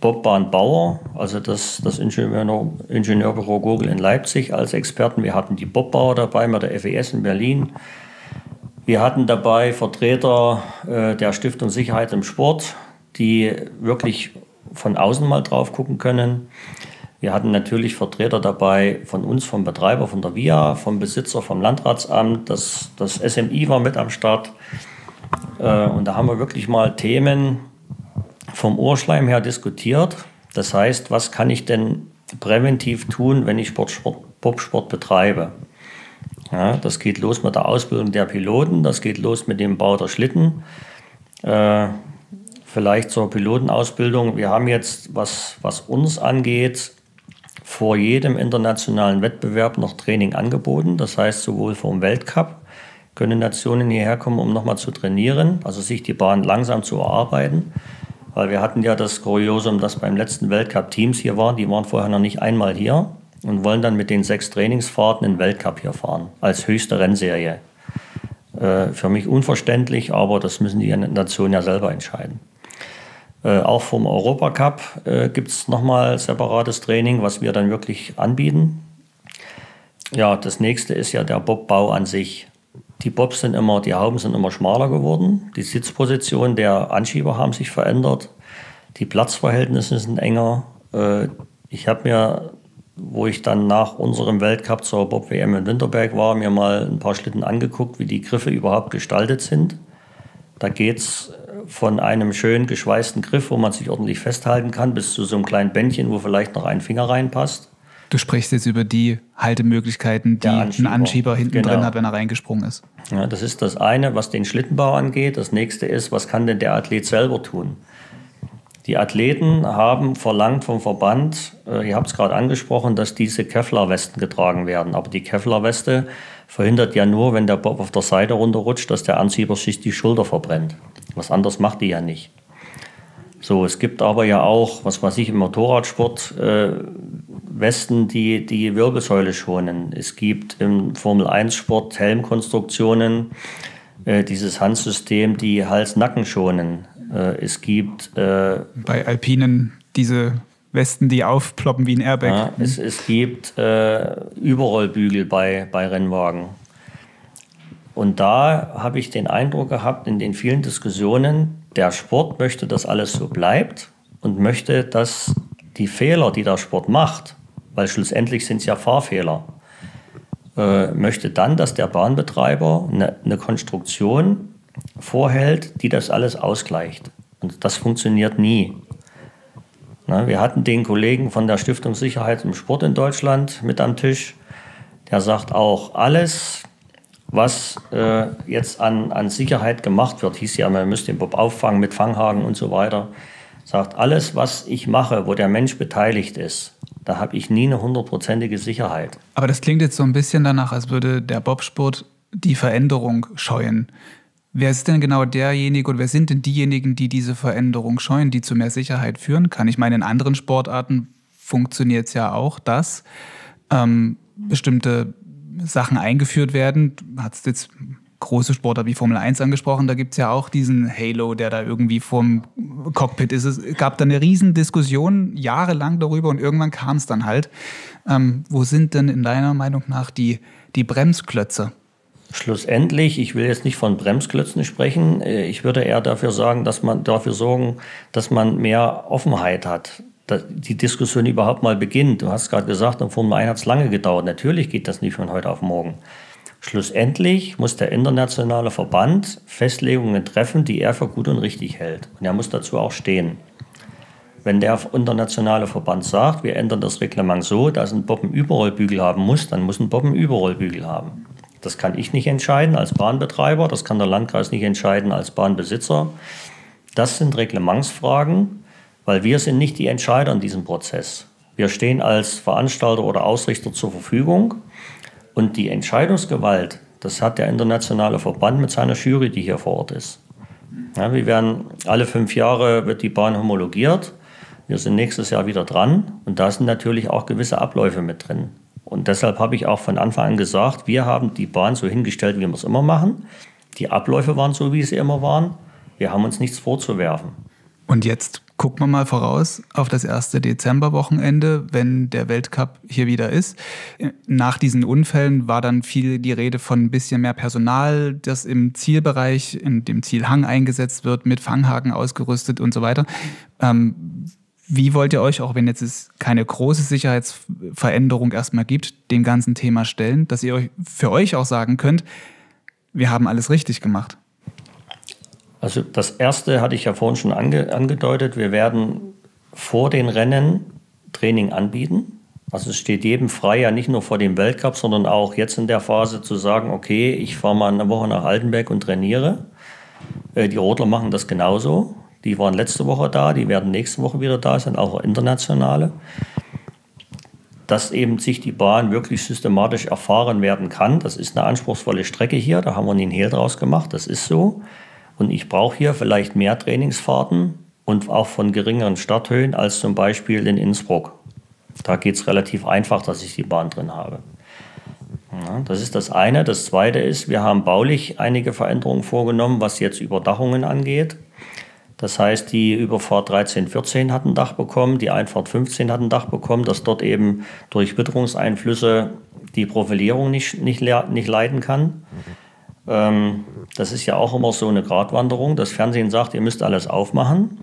Bobbahn Bauer, also das, das Ingenieur, Ingenieurbüro Gogel in Leipzig als Experten. Wir hatten die Bobbauer dabei mit der FES in Berlin. Wir hatten dabei Vertreter äh, der Stiftung Sicherheit im Sport, die wirklich von außen mal drauf gucken können. Wir hatten natürlich Vertreter dabei von uns, vom Betreiber, von der VIA, vom Besitzer, vom Landratsamt. Das, das SMI war mit am Start. Äh, und da haben wir wirklich mal Themen vom Ohrschleim her diskutiert. Das heißt, was kann ich denn präventiv tun, wenn ich Sport, Sport, Bobsport betreibe? Ja, das geht los mit der Ausbildung der Piloten, das geht los mit dem Bau der Schlitten. Äh, vielleicht zur Pilotenausbildung. Wir haben jetzt, was, was uns angeht, vor jedem internationalen Wettbewerb noch Training angeboten. Das heißt, sowohl vor dem Weltcup können Nationen hierher kommen, um nochmal zu trainieren, also sich die Bahn langsam zu erarbeiten. Weil wir hatten ja das Kuriosum, dass beim letzten Weltcup Teams hier waren, die waren vorher noch nicht einmal hier und wollen dann mit den sechs Trainingsfahrten in den Weltcup hier fahren, als höchste Rennserie. Äh, für mich unverständlich, aber das müssen die Nationen ja selber entscheiden. Äh, auch vom Europacup äh, gibt es nochmal separates Training, was wir dann wirklich anbieten. Ja, das nächste ist ja der Bobbau an sich. Die Bobs sind immer, die Hauben sind immer schmaler geworden. Die Sitzpositionen der Anschieber haben sich verändert. Die Platzverhältnisse sind enger. Äh, ich habe mir wo ich dann nach unserem Weltcup zur Bob-WM in Winterberg war, mir mal ein paar Schlitten angeguckt, wie die Griffe überhaupt gestaltet sind. Da geht es von einem schön geschweißten Griff, wo man sich ordentlich festhalten kann, bis zu so einem kleinen Bändchen, wo vielleicht noch ein Finger reinpasst. Du sprichst jetzt über die Haltemöglichkeiten, die Anschieber. ein Anschieber hinten genau. drin hat, wenn er reingesprungen ist. Ja, das ist das eine, was den Schlittenbau angeht. Das nächste ist, was kann denn der Athlet selber tun? Die Athleten haben verlangt vom Verband, äh, ihr habt es gerade angesprochen, dass diese Kevlar-Westen getragen werden. Aber die Kevlar-Weste verhindert ja nur, wenn der Bob auf der Seite runterrutscht, dass der Anschieber sich die Schulter verbrennt. Was anderes macht die ja nicht. So, es gibt aber ja auch, was weiß ich, im Motorradsport äh, Westen, die die Wirbelsäule schonen. Es gibt im Formel-1-Sport Helmkonstruktionen, äh, dieses Handsystem, die Hals-Nacken schonen. Äh, es gibt. Äh, Bei Alpinen diese Westen, die aufploppen wie ein Airbag. Ja, es, es gibt äh, Überrollbügel bei, bei Rennwagen. Und da habe ich den Eindruck gehabt, in den vielen Diskussionen, der Sport möchte, dass alles so bleibt und möchte, dass die Fehler, die der Sport macht, weil schlussendlich sind es ja Fahrfehler, äh, möchte dann, dass der Bahnbetreiber eine, eine Konstruktion vorhält, die das alles ausgleicht. Und das funktioniert nie. Na, wir hatten den Kollegen von der Stiftung Sicherheit im Sport in Deutschland mit am Tisch. Der sagt auch, alles, was äh, jetzt an, an Sicherheit gemacht wird, hieß ja, man müsste den Bob auffangen mit Fanghaken und so weiter, sagt, alles, was ich mache, wo der Mensch beteiligt ist, Da habe ich nie eine hundertprozentige Sicherheit. Aber das klingt jetzt so ein bisschen danach, als würde der Bobsport die Veränderung scheuen. Wer ist denn genau derjenige oder wer sind denn diejenigen, die diese Veränderung scheuen, die zu mehr Sicherheit führen kann? Ich meine, in anderen Sportarten funktioniert es ja auch, dass ähm, bestimmte Sachen eingeführt werden. Du hast jetzt große Sportler wie Formel 1 angesprochen, da gibt es ja auch diesen Halo, der da irgendwie vorm Cockpit ist. Es gab da eine Riesendiskussion jahrelang darüber und irgendwann kam es dann halt. Ähm, wo sind denn in deiner Meinung nach die, die Bremsklötze? Schlussendlich, ich will jetzt nicht von Bremsklötzen sprechen, äh, ich würde eher dafür sagen, dass man dafür sorgen, dass man mehr Offenheit hat, die Diskussion überhaupt mal beginnt. Du hast gerade gesagt, im Formel 1 hat es lange gedauert. Natürlich geht das nicht von heute auf morgen. Schlussendlich muss der internationale Verband Festlegungen treffen, die er für gut und richtig hält. Und er muss dazu auch stehen. Wenn der internationale Verband sagt, wir ändern das Reglement so, dass ein Bob einen Überrollbügel haben muss, dann muss ein Bob einen Überrollbügel haben. Das kann ich nicht entscheiden als Bahnbetreiber, das kann der Landkreis nicht entscheiden als Bahnbesitzer. Das sind Reglementsfragen, weil wir sind nicht die Entscheider in diesem Prozess. Wir stehen als Veranstalter oder Ausrichter zur Verfügung und die Entscheidungsgewalt, das hat der internationale Verband mit seiner Jury, die hier vor Ort ist. Ja, wir werden alle fünf Jahre wird die Bahn homologiert. Wir sind nächstes Jahr wieder dran und da sind natürlich auch gewisse Abläufe mit drin. Und deshalb habe ich auch von Anfang an gesagt, wir haben die Bahn so hingestellt, wie wir es immer machen. Die Abläufe waren so, wie sie immer waren. Wir haben uns nichts vorzuwerfen. Und jetzt gucken wir mal voraus auf das erste Dezemberwochenende, wenn der Weltcup hier wieder ist. Nach diesen Unfällen war dann viel die Rede von ein bisschen mehr Personal, das im Zielbereich, in dem Zielhang eingesetzt wird, mit Fanghaken ausgerüstet und so weiter. Ähm, wie wollt ihr euch, auch wenn jetzt es keine große Sicherheitsveränderung erstmal gibt, dem ganzen Thema stellen, dass ihr euch für euch auch sagen könnt, wir haben alles richtig gemacht? Also das Erste hatte ich ja vorhin schon ange angedeutet, wir werden vor den Rennen Training anbieten. Also es steht jedem frei, ja nicht nur vor dem Weltcup, sondern auch jetzt in der Phase zu sagen, okay, ich fahre mal eine Woche nach Altenberg und trainiere. Äh, die Rodler machen das genauso. Die waren letzte Woche da, die werden nächste Woche wieder da sein, auch internationale. Dass eben sich die Bahn wirklich systematisch erfahren werden kann. Das ist eine anspruchsvolle Strecke hier, da haben wir einen Hehl draus gemacht, das ist so. Und ich brauche hier vielleicht mehr Trainingsfahrten und auch von geringeren Starthöhen als zum Beispiel in Innsbruck. Da geht es relativ einfach, dass ich die Bahn drin habe. Ja, das ist das eine. Das zweite ist, wir haben baulich einige Veränderungen vorgenommen, was jetzt Überdachungen angeht. Das heißt, die Überfahrt 13, 14 hat ein Dach bekommen, die Einfahrt 15 hat ein Dach bekommen, dass dort eben durch Witterungseinflüsse die Profilierung nicht, nicht, nicht leiden kann. Ähm, das ist ja auch immer so eine Gratwanderung. Das Fernsehen sagt, ihr müsst alles aufmachen.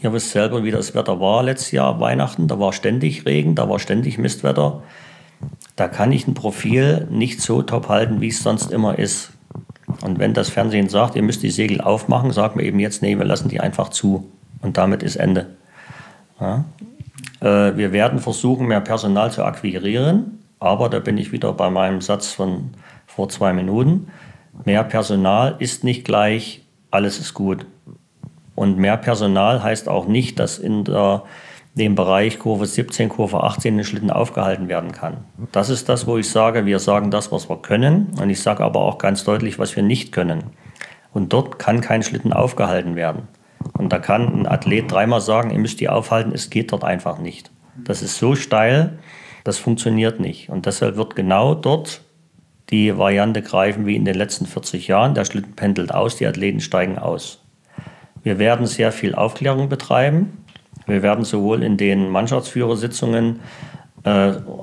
Ihr wisst selber, wie das Wetter war letztes Jahr Weihnachten. Da war ständig Regen, da war ständig Mistwetter. Da kann ich ein Profil nicht so top halten, wie es sonst immer ist. Und wenn das Fernsehen sagt, ihr müsst die Segel aufmachen, sagen wir eben jetzt, nee, wir lassen die einfach zu. Und damit ist Ende. Ja. Äh, wir werden versuchen, mehr Personal zu akquirieren, aber da bin ich wieder bei meinem Satz von vor zwei Minuten. Mehr Personal ist nicht gleich, alles ist gut. Und mehr Personal heißt auch nicht, dass in der dem Bereich Kurve 17, Kurve 18 den Schlitten aufgehalten werden kann. Das ist das, wo ich sage, wir sagen das, was wir können. Und ich sage aber auch ganz deutlich, was wir nicht können. Und dort kann kein Schlitten aufgehalten werden. Und da kann ein Athlet dreimal sagen, ihr müsst die aufhalten, es geht dort einfach nicht. Das ist so steil, das funktioniert nicht. Und deshalb wird genau dort die Variante greifen wie in den letzten 40 Jahren. Der Schlitten pendelt aus, die Athleten steigen aus. Wir werden sehr viel Aufklärung betreiben. Wir werden sowohl in den Mannschaftsführersitzungen äh,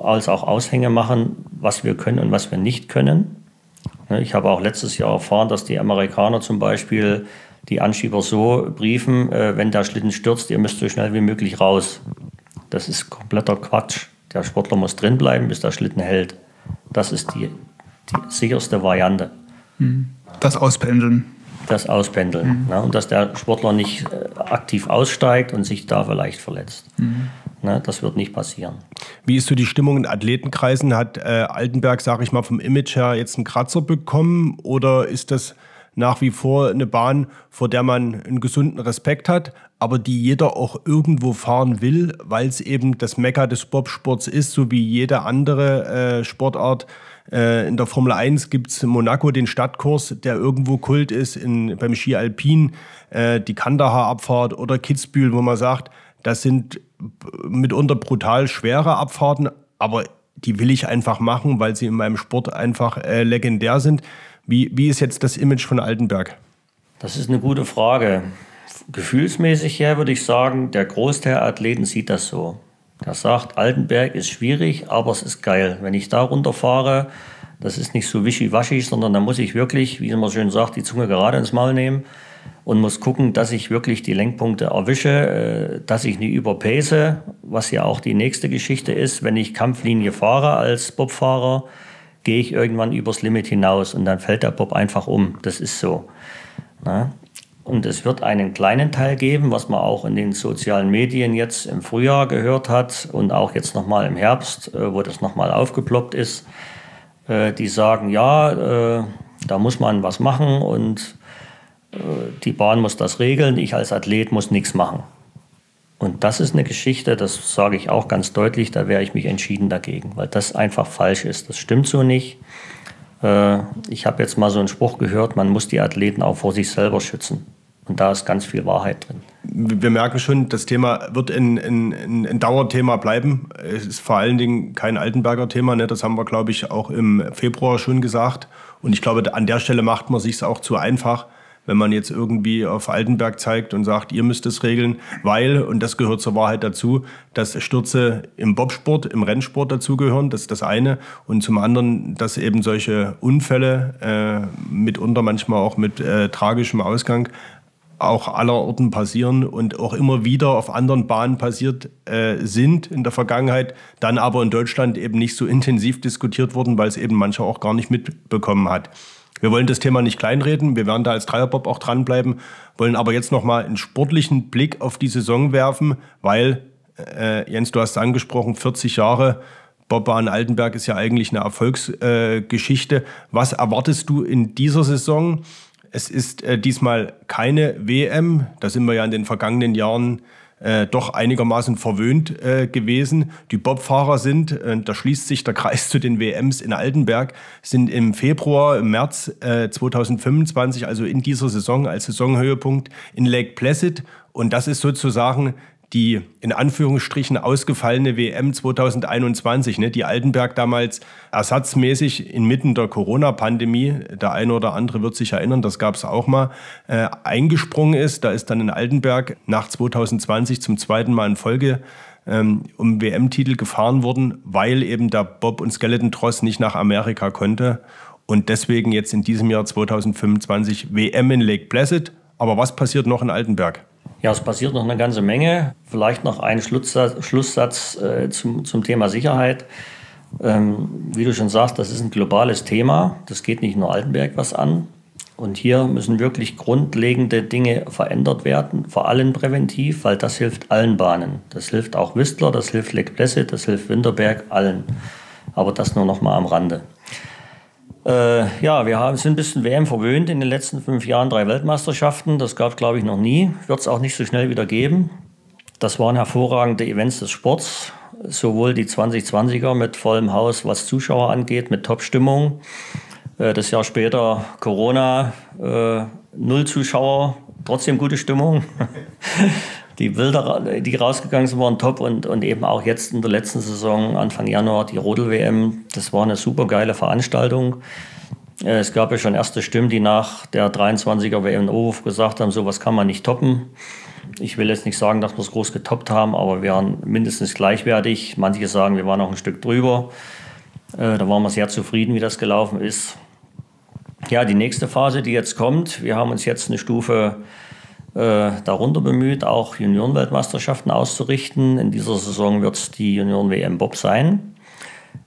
als auch Aushänge machen, was wir können und was wir nicht können. Ne, ich habe auch letztes Jahr erfahren, dass die Amerikaner zum Beispiel die Anschieber so briefen, äh, wenn der Schlitten stürzt, ihr müsst so schnell wie möglich raus. Das ist kompletter Quatsch. Der Sportler muss drin bleiben, bis der Schlitten hält. Das ist die, die sicherste Variante. Hm. Das Auspendeln das Auspendeln. Mhm. Ne? Und dass der Sportler nicht äh, aktiv aussteigt und sich da vielleicht verletzt. Mhm. Ne? Das wird nicht passieren. Wie ist so die Stimmung in Athletenkreisen? Hat äh, Altenberg, sage ich mal, vom Image her jetzt einen Kratzer bekommen oder ist das nach wie vor eine Bahn, vor der man einen gesunden Respekt hat, aber die jeder auch irgendwo fahren will, weil es eben das Mekka des Bobsports ist, so wie jede andere äh, Sportart. Äh, in der Formel 1 gibt es in Monaco den Stadtkurs, der irgendwo Kult ist, in, beim Ski Alpin äh, die Kandahar-Abfahrt oder Kitzbühel, wo man sagt, das sind mitunter brutal schwere Abfahrten, aber die will ich einfach machen, weil sie in meinem Sport einfach äh, legendär sind. Wie, wie ist jetzt das Image von Altenberg? Das ist eine gute Frage. Gefühlsmäßig her würde ich sagen, der Großteil der Athleten sieht das so. Er sagt, Altenberg ist schwierig, aber es ist geil. Wenn ich da runterfahre, das ist nicht so wischiwaschi, sondern da muss ich wirklich, wie man schön sagt, die Zunge gerade ins Maul nehmen und muss gucken, dass ich wirklich die Lenkpunkte erwische, äh, dass ich nicht überpace, was ja auch die nächste Geschichte ist. Wenn ich Kampflinie fahre als Bobfahrer, gehe ich irgendwann übers Limit hinaus und dann fällt der Bob einfach um. Das ist so. Na? Und es wird einen kleinen Teil geben, was man auch in den sozialen Medien jetzt im Frühjahr gehört hat und auch jetzt nochmal im Herbst, äh, wo das nochmal aufgeploppt ist, äh, die sagen, ja, da muss man was machen und die Bahn muss das regeln, ich als Athlet muss nichts machen. Und das ist eine Geschichte, das sage ich auch ganz deutlich, da wäre ich mich entschieden dagegen, weil das einfach falsch ist. Das stimmt so nicht. Äh, ich habe jetzt mal so einen Spruch gehört, man muss die Athleten auch vor sich selber schützen. Und da ist ganz viel Wahrheit drin. Wir merken schon, das Thema wird ein, ein, ein Dauerthema bleiben. Es ist vor allen Dingen kein Altenberger Thema. Ne? Das haben wir, glaube ich, auch im Februar schon gesagt. Und ich glaube, an der Stelle macht man sich auch zu einfach wenn man jetzt irgendwie auf Altenberg zeigt und sagt, ihr müsst es regeln, weil, und das gehört zur Wahrheit dazu, dass Stürze im Bobsport, im Rennsport dazugehören, das ist das eine. Und zum anderen, dass eben solche Unfälle, äh, mitunter manchmal auch mit äh, tragischem Ausgang, auch aller Orten passieren und auch immer wieder auf anderen Bahnen passiert äh, sind in der Vergangenheit, dann aber in Deutschland eben nicht so intensiv diskutiert wurden, weil es eben mancher auch gar nicht mitbekommen hat. Wir wollen das Thema nicht kleinreden, wir werden da als Dreierbob auch dranbleiben, wollen aber jetzt nochmal einen sportlichen Blick auf die Saison werfen, weil, äh, Jens, du hast es angesprochen, 40 Jahre Bobbahn Altenberg ist ja eigentlich eine Erfolgsgeschichte. Äh, Was erwartest du in dieser Saison? Es ist äh, diesmal keine WM, da sind wir ja in den vergangenen Jahren äh, doch einigermaßen verwöhnt äh, gewesen. Die Bobfahrer sind, äh, da schließt sich der Kreis zu den WMs in Altenberg, sind im Februar, im März äh, 2025, also in dieser Saison als Saisonhöhepunkt in Lake Placid. Und das ist sozusagen die in Anführungsstrichen ausgefallene WM 2021, ne, die Altenberg damals ersatzmäßig inmitten der Corona-Pandemie, der eine oder andere wird sich erinnern, das gab es auch mal, äh, eingesprungen ist. Da ist dann in Altenberg nach 2020 zum zweiten Mal in Folge ähm, um WM-Titel gefahren worden, weil eben der Bob- und Skeleton-Tross nicht nach Amerika konnte. Und deswegen jetzt in diesem Jahr 2025 WM in Lake Placid. Aber was passiert noch in Altenberg? Ja, es passiert noch eine ganze Menge. Vielleicht noch ein Schlusssatz, Schlusssatz äh, zum, zum Thema Sicherheit. Ähm, wie du schon sagst, das ist ein globales Thema. Das geht nicht nur Altenberg was an. Und hier müssen wirklich grundlegende Dinge verändert werden, vor allem präventiv, weil das hilft allen Bahnen. Das hilft auch Whistler, das hilft Lake Placid, das hilft Winterberg, allen. Aber das nur noch mal am Rande. Äh, ja, wir haben, sind ein bisschen WM verwöhnt in den letzten fünf Jahren, drei Weltmeisterschaften. Das gab es, glaube ich, noch nie. Wird es auch nicht so schnell wieder geben. Das waren hervorragende Events des Sports. Sowohl die 2020er mit vollem Haus, was Zuschauer angeht, mit Top-Stimmung. Äh, das Jahr später Corona, äh, null Zuschauer, trotzdem gute Stimmung. die Bilder, die rausgegangen sind, waren top und, und eben auch jetzt in der letzten Saison, Anfang Januar, die Rodel-WM. Das war eine super geile Veranstaltung. Äh, es gab ja schon erste Stimmen, die nach der 23er WM in Oberhof gesagt haben, sowas kann man nicht toppen. Ich will jetzt nicht sagen, dass wir es groß getoppt haben, aber wir waren mindestens gleichwertig. Manche sagen, wir waren noch ein Stück drüber. Äh, da waren wir sehr zufrieden, wie das gelaufen ist. Ja, die nächste Phase, die jetzt kommt, wir haben uns jetzt eine Stufe darunter bemüht, auch Juniorenweltmeisterschaften auszurichten. In dieser Saison wird es die Junioren-WM Bob sein.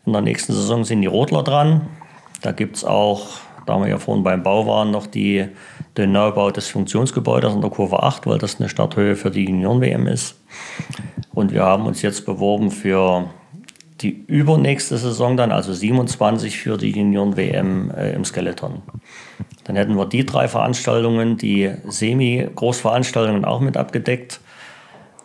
In der nächsten Saison sind die Rodler dran. Da gibt es auch, da wir ja vorhin beim Bau waren, noch die, den Neubau des Funktionsgebäudes an der Kurve 8, weil das eine Starthöhe für die Junioren-WM ist. Und wir haben uns jetzt beworben für die übernächste Saison dann, also 27 für die Junioren-WM äh, im Skeleton. Dann hätten wir die drei Veranstaltungen, die Semi-Großveranstaltungen auch mit abgedeckt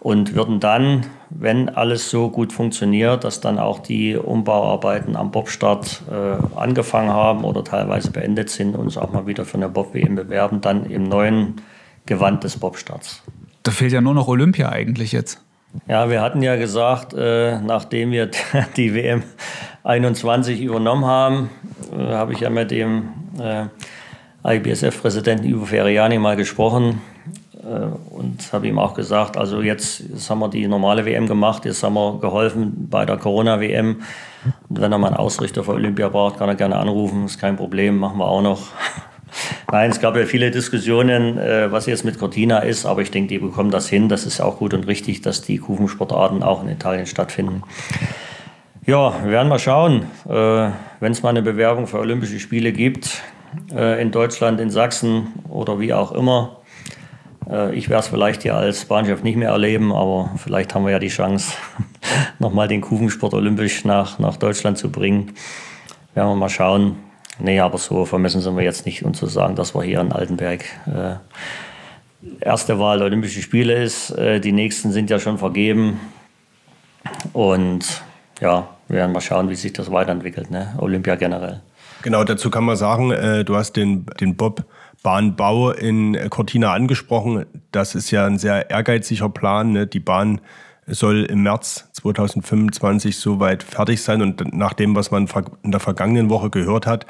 und würden dann, wenn alles so gut funktioniert, dass dann auch die Umbauarbeiten am Bobstart äh, angefangen haben oder teilweise beendet sind, uns auch mal wieder für eine Bob-WM bewerben, dann im neuen Gewand des Bobstarts. Da fehlt ja nur noch Olympia eigentlich jetzt. Ja, wir hatten ja gesagt, äh, nachdem wir die WM 21 übernommen haben, äh, habe ich ja mit dem äh, IBSF-Präsidenten Ivo Feriani mal gesprochen und habe ihm auch gesagt, also jetzt, jetzt haben wir die normale WM gemacht, jetzt haben wir geholfen bei der Corona-WM. Und wenn er mal einen Ausrichter für Olympia braucht, kann er gerne anrufen, ist kein Problem, machen wir auch noch. Nein, es gab ja viele Diskussionen, äh, was jetzt mit Cortina ist, aber ich denke, die bekommen das hin. Das ist auch gut und richtig, dass die Kufensportarten auch in Italien stattfinden. Ja, wir werden mal schauen. Äh, Wenn es mal eine Bewerbung für Olympische Spiele gibt, äh, in Deutschland, in Sachsen oder wie auch immer, ich werde es vielleicht hier als Bahnchef nicht mehr erleben, aber vielleicht haben wir ja die Chance, nochmal den Kufensport olympisch nach, nach Deutschland zu bringen. Werden wir mal schauen. Nee, aber so vermessen sind wir jetzt nicht, um zu sagen, dass wir hier in Altenberg äh, erste Wahl Olympische Spiele ist. Äh, die nächsten sind ja schon vergeben. Und ja, wir werden mal schauen, wie sich das weiterentwickelt, ne? Olympia generell. Genau, dazu kann man sagen, äh, du hast den, den Bob Bahnbau in Cortina angesprochen. Das ist ja ein sehr ehrgeiziger Plan. Ne? Die Bahn soll im März 2025 soweit fertig sein. Und nach dem, was man in der vergangenen Woche gehört hat,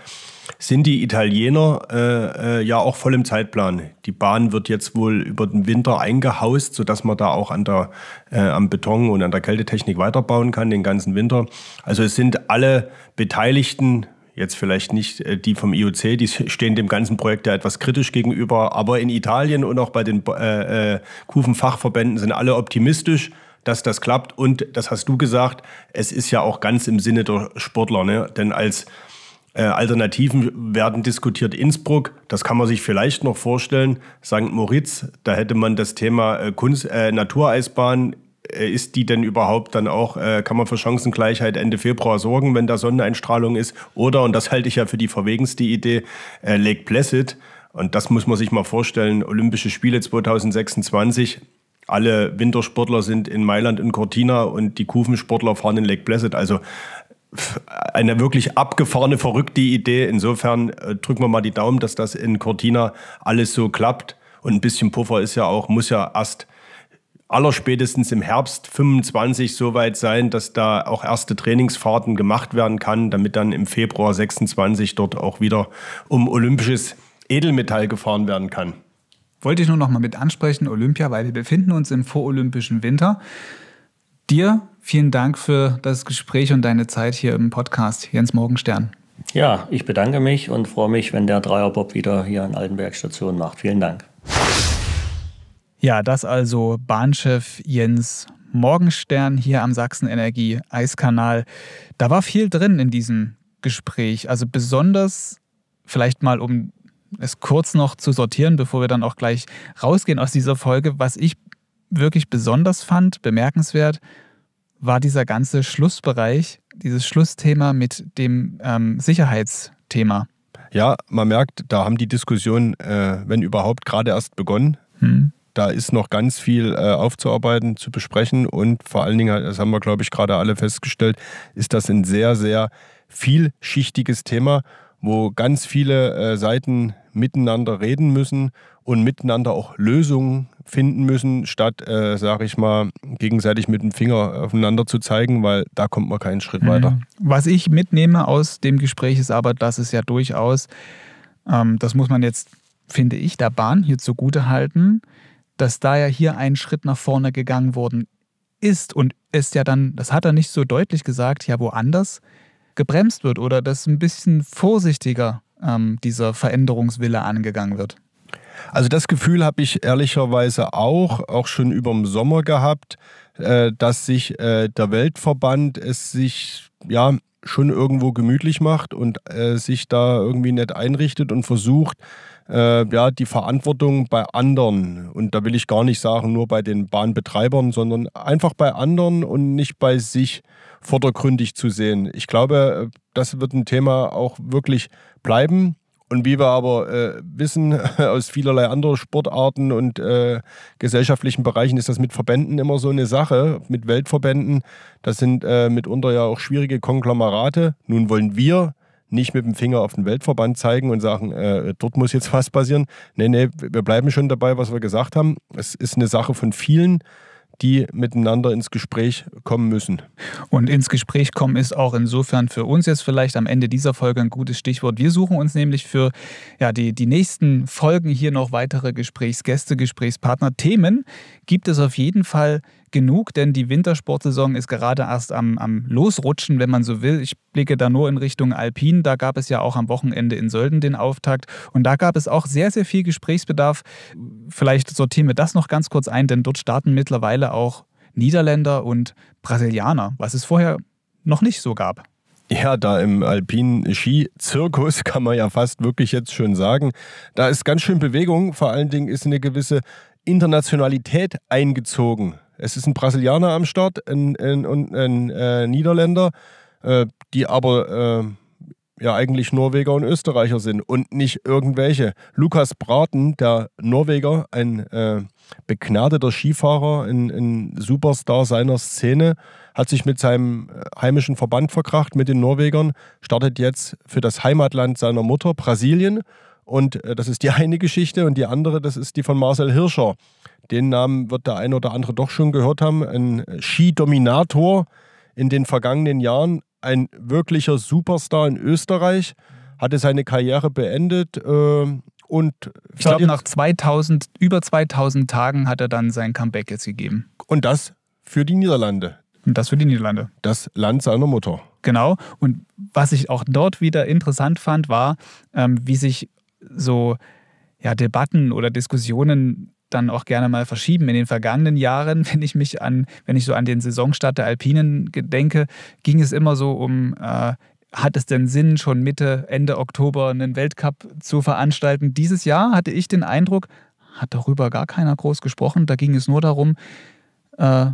sind die Italiener äh, äh, ja auch voll im Zeitplan. Die Bahn wird jetzt wohl über den Winter eingehaust, sodass man da auch an der, äh, am Beton und an der Kältetechnik weiterbauen kann, den ganzen Winter. Also es sind alle Beteiligten jetzt vielleicht nicht äh, die vom IOC, die stehen dem ganzen Projekt ja etwas kritisch gegenüber, aber in Italien und auch bei den äh, äh, Kufenfachverbänden sind alle optimistisch dass das klappt. Und das hast du gesagt, es ist ja auch ganz im Sinne der Sportler. Ne? Denn als äh, Alternativen werden diskutiert Innsbruck, das kann man sich vielleicht noch vorstellen. St. Moritz, da hätte man das Thema äh, Kunst, äh, Natureisbahn. Äh, ist die denn überhaupt dann auch, äh, kann man für Chancengleichheit Ende Februar sorgen, wenn da Sonneneinstrahlung ist? Oder, und das halte ich ja für die verwegenste Idee, äh, Lake Placid. Und das muss man sich mal vorstellen, Olympische Spiele 2026, alle Wintersportler sind in Mailand und Cortina und die Kufensportler fahren in Lake Placid. Also eine wirklich abgefahrene, verrückte Idee. Insofern äh, drücken wir mal die Daumen, dass das in Cortina alles so klappt. Und ein bisschen Puffer ist ja auch, muss ja erst allerspätestens im Herbst 25 so weit sein, dass da auch erste Trainingsfahrten gemacht werden kann, damit dann im Februar 26 dort auch wieder um olympisches Edelmetall gefahren werden kann. Wollte ich nur noch mal mit ansprechen, Olympia, weil wir befinden uns im vorolympischen Winter. Dir vielen Dank für das Gespräch und deine Zeit hier im Podcast, Jens Morgenstern. Ja, ich bedanke mich und freue mich, wenn der Dreierbob wieder hier in Altenberg Station macht. Vielen Dank. Ja, das also Bahnchef Jens Morgenstern hier am Sachsenenergie Eiskanal. Da war viel drin in diesem Gespräch. Also besonders vielleicht mal um es kurz noch zu sortieren, bevor wir dann auch gleich rausgehen aus dieser Folge. Was ich wirklich besonders fand, bemerkenswert, war dieser ganze Schlussbereich, dieses Schlussthema mit dem ähm, Sicherheitsthema. Ja, man merkt, da haben die Diskussionen, äh, wenn überhaupt, gerade erst begonnen. Hm. Da ist noch ganz viel äh, aufzuarbeiten, zu besprechen und vor allen Dingen, das haben wir, glaube ich, gerade alle festgestellt, ist das ein sehr, sehr vielschichtiges Thema wo ganz viele äh, Seiten miteinander reden müssen und miteinander auch Lösungen finden müssen, statt, äh, sage ich mal, gegenseitig mit dem Finger aufeinander zu zeigen, weil da kommt man keinen Schritt mhm. weiter. Was ich mitnehme aus dem Gespräch ist aber, dass es ja durchaus, ähm, das muss man jetzt, finde ich, der Bahn hier zugute halten, dass da ja hier ein Schritt nach vorne gegangen worden ist und es ja dann, das hat er nicht so deutlich gesagt, ja woanders gebremst wird oder dass ein bisschen vorsichtiger ähm, dieser Veränderungswille angegangen wird. Also das Gefühl habe ich ehrlicherweise auch, auch schon über den Sommer gehabt, äh, dass sich äh, der Weltverband es sich ja schon irgendwo gemütlich macht und äh, sich da irgendwie nett einrichtet und versucht, äh, ja, die Verantwortung bei anderen. Und da will ich gar nicht sagen, nur bei den Bahnbetreibern, sondern einfach bei anderen und nicht bei sich vordergründig zu sehen. Ich glaube, das wird ein Thema auch wirklich bleiben. Und wie wir aber äh, wissen aus vielerlei anderer Sportarten und äh, gesellschaftlichen Bereichen, ist das mit Verbänden immer so eine Sache, mit Weltverbänden. Das sind äh, mitunter ja auch schwierige Konglomerate. Nun wollen wir nicht mit dem Finger auf den Weltverband zeigen und sagen, äh, dort muss jetzt was passieren. Nee, nee, wir bleiben schon dabei, was wir gesagt haben. Es ist eine Sache von vielen die miteinander ins Gespräch kommen müssen. Und ins Gespräch kommen ist auch insofern für uns jetzt vielleicht am Ende dieser Folge ein gutes Stichwort. Wir suchen uns nämlich für ja, die, die nächsten Folgen hier noch weitere Gesprächsgäste, Gesprächspartner. Themen gibt es auf jeden Fall genug, denn die Wintersportsaison ist gerade erst am, am Losrutschen, wenn man so will. Ich blicke da nur in Richtung Alpin. Da gab es ja auch am Wochenende in Sölden den Auftakt. Und da gab es auch sehr, sehr viel Gesprächsbedarf. Vielleicht sortieren wir das noch ganz kurz ein, denn dort starten mittlerweile auch Niederländer und Brasilianer, was es vorher noch nicht so gab. Ja, da im alpinen Ski-Zirkus kann man ja fast wirklich jetzt schon sagen, da ist ganz schön Bewegung. Vor allen Dingen ist eine gewisse Internationalität eingezogen. Es ist ein Brasilianer am Start ein, ein, ein, ein äh, Niederländer, äh, die aber äh, ja eigentlich Norweger und Österreicher sind und nicht irgendwelche. Lukas Braten, der Norweger, ein äh, begnadeter Skifahrer, ein, ein Superstar seiner Szene, hat sich mit seinem äh, heimischen Verband verkracht, mit den Norwegern, startet jetzt für das Heimatland seiner Mutter, Brasilien. Und äh, das ist die eine Geschichte und die andere, das ist die von Marcel Hirscher. Den Namen wird der eine oder andere doch schon gehört haben. Ein Skidominator in den vergangenen Jahren, ein wirklicher Superstar in Österreich, hatte seine Karriere beendet. Äh, und ich glaube, nach 2000, über 2000 Tagen hat er dann sein Comeback jetzt gegeben. Und das für die Niederlande. Und das für die Niederlande. Das Land seiner Mutter. Genau. Und was ich auch dort wieder interessant fand, war, ähm, wie sich so ja, Debatten oder Diskussionen dann auch gerne mal verschieben. In den vergangenen Jahren, wenn ich mich an, wenn ich so an den Saisonstart der Alpinen denke, ging es immer so um, äh, hat es denn Sinn, schon Mitte, Ende Oktober einen Weltcup zu veranstalten? Dieses Jahr hatte ich den Eindruck, hat darüber gar keiner groß gesprochen. Da ging es nur darum, äh,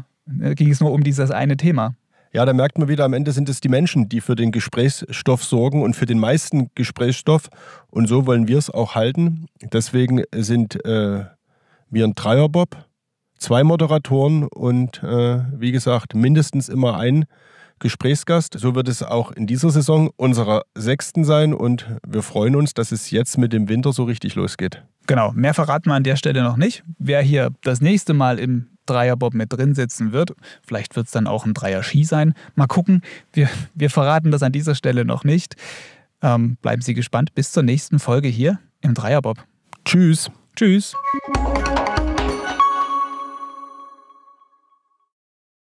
ging es nur um dieses eine Thema. Ja, da merkt man wieder, am Ende sind es die Menschen, die für den Gesprächsstoff sorgen und für den meisten Gesprächsstoff. Und so wollen wir es auch halten. Deswegen sind äh, wir ein Dreierbob, zwei Moderatoren und äh, wie gesagt, mindestens immer ein Gesprächsgast. So wird es auch in dieser Saison unserer sechsten sein und wir freuen uns, dass es jetzt mit dem Winter so richtig losgeht. Genau, mehr verraten wir an der Stelle noch nicht. Wer hier das nächste Mal im Dreierbob mit drin sitzen wird. Vielleicht wird es dann auch ein Dreier-Ski sein. Mal gucken. Wir, wir verraten das an dieser Stelle noch nicht. Ähm, bleiben Sie gespannt. Bis zur nächsten Folge hier im Dreierbob. Tschüss. Tschüss.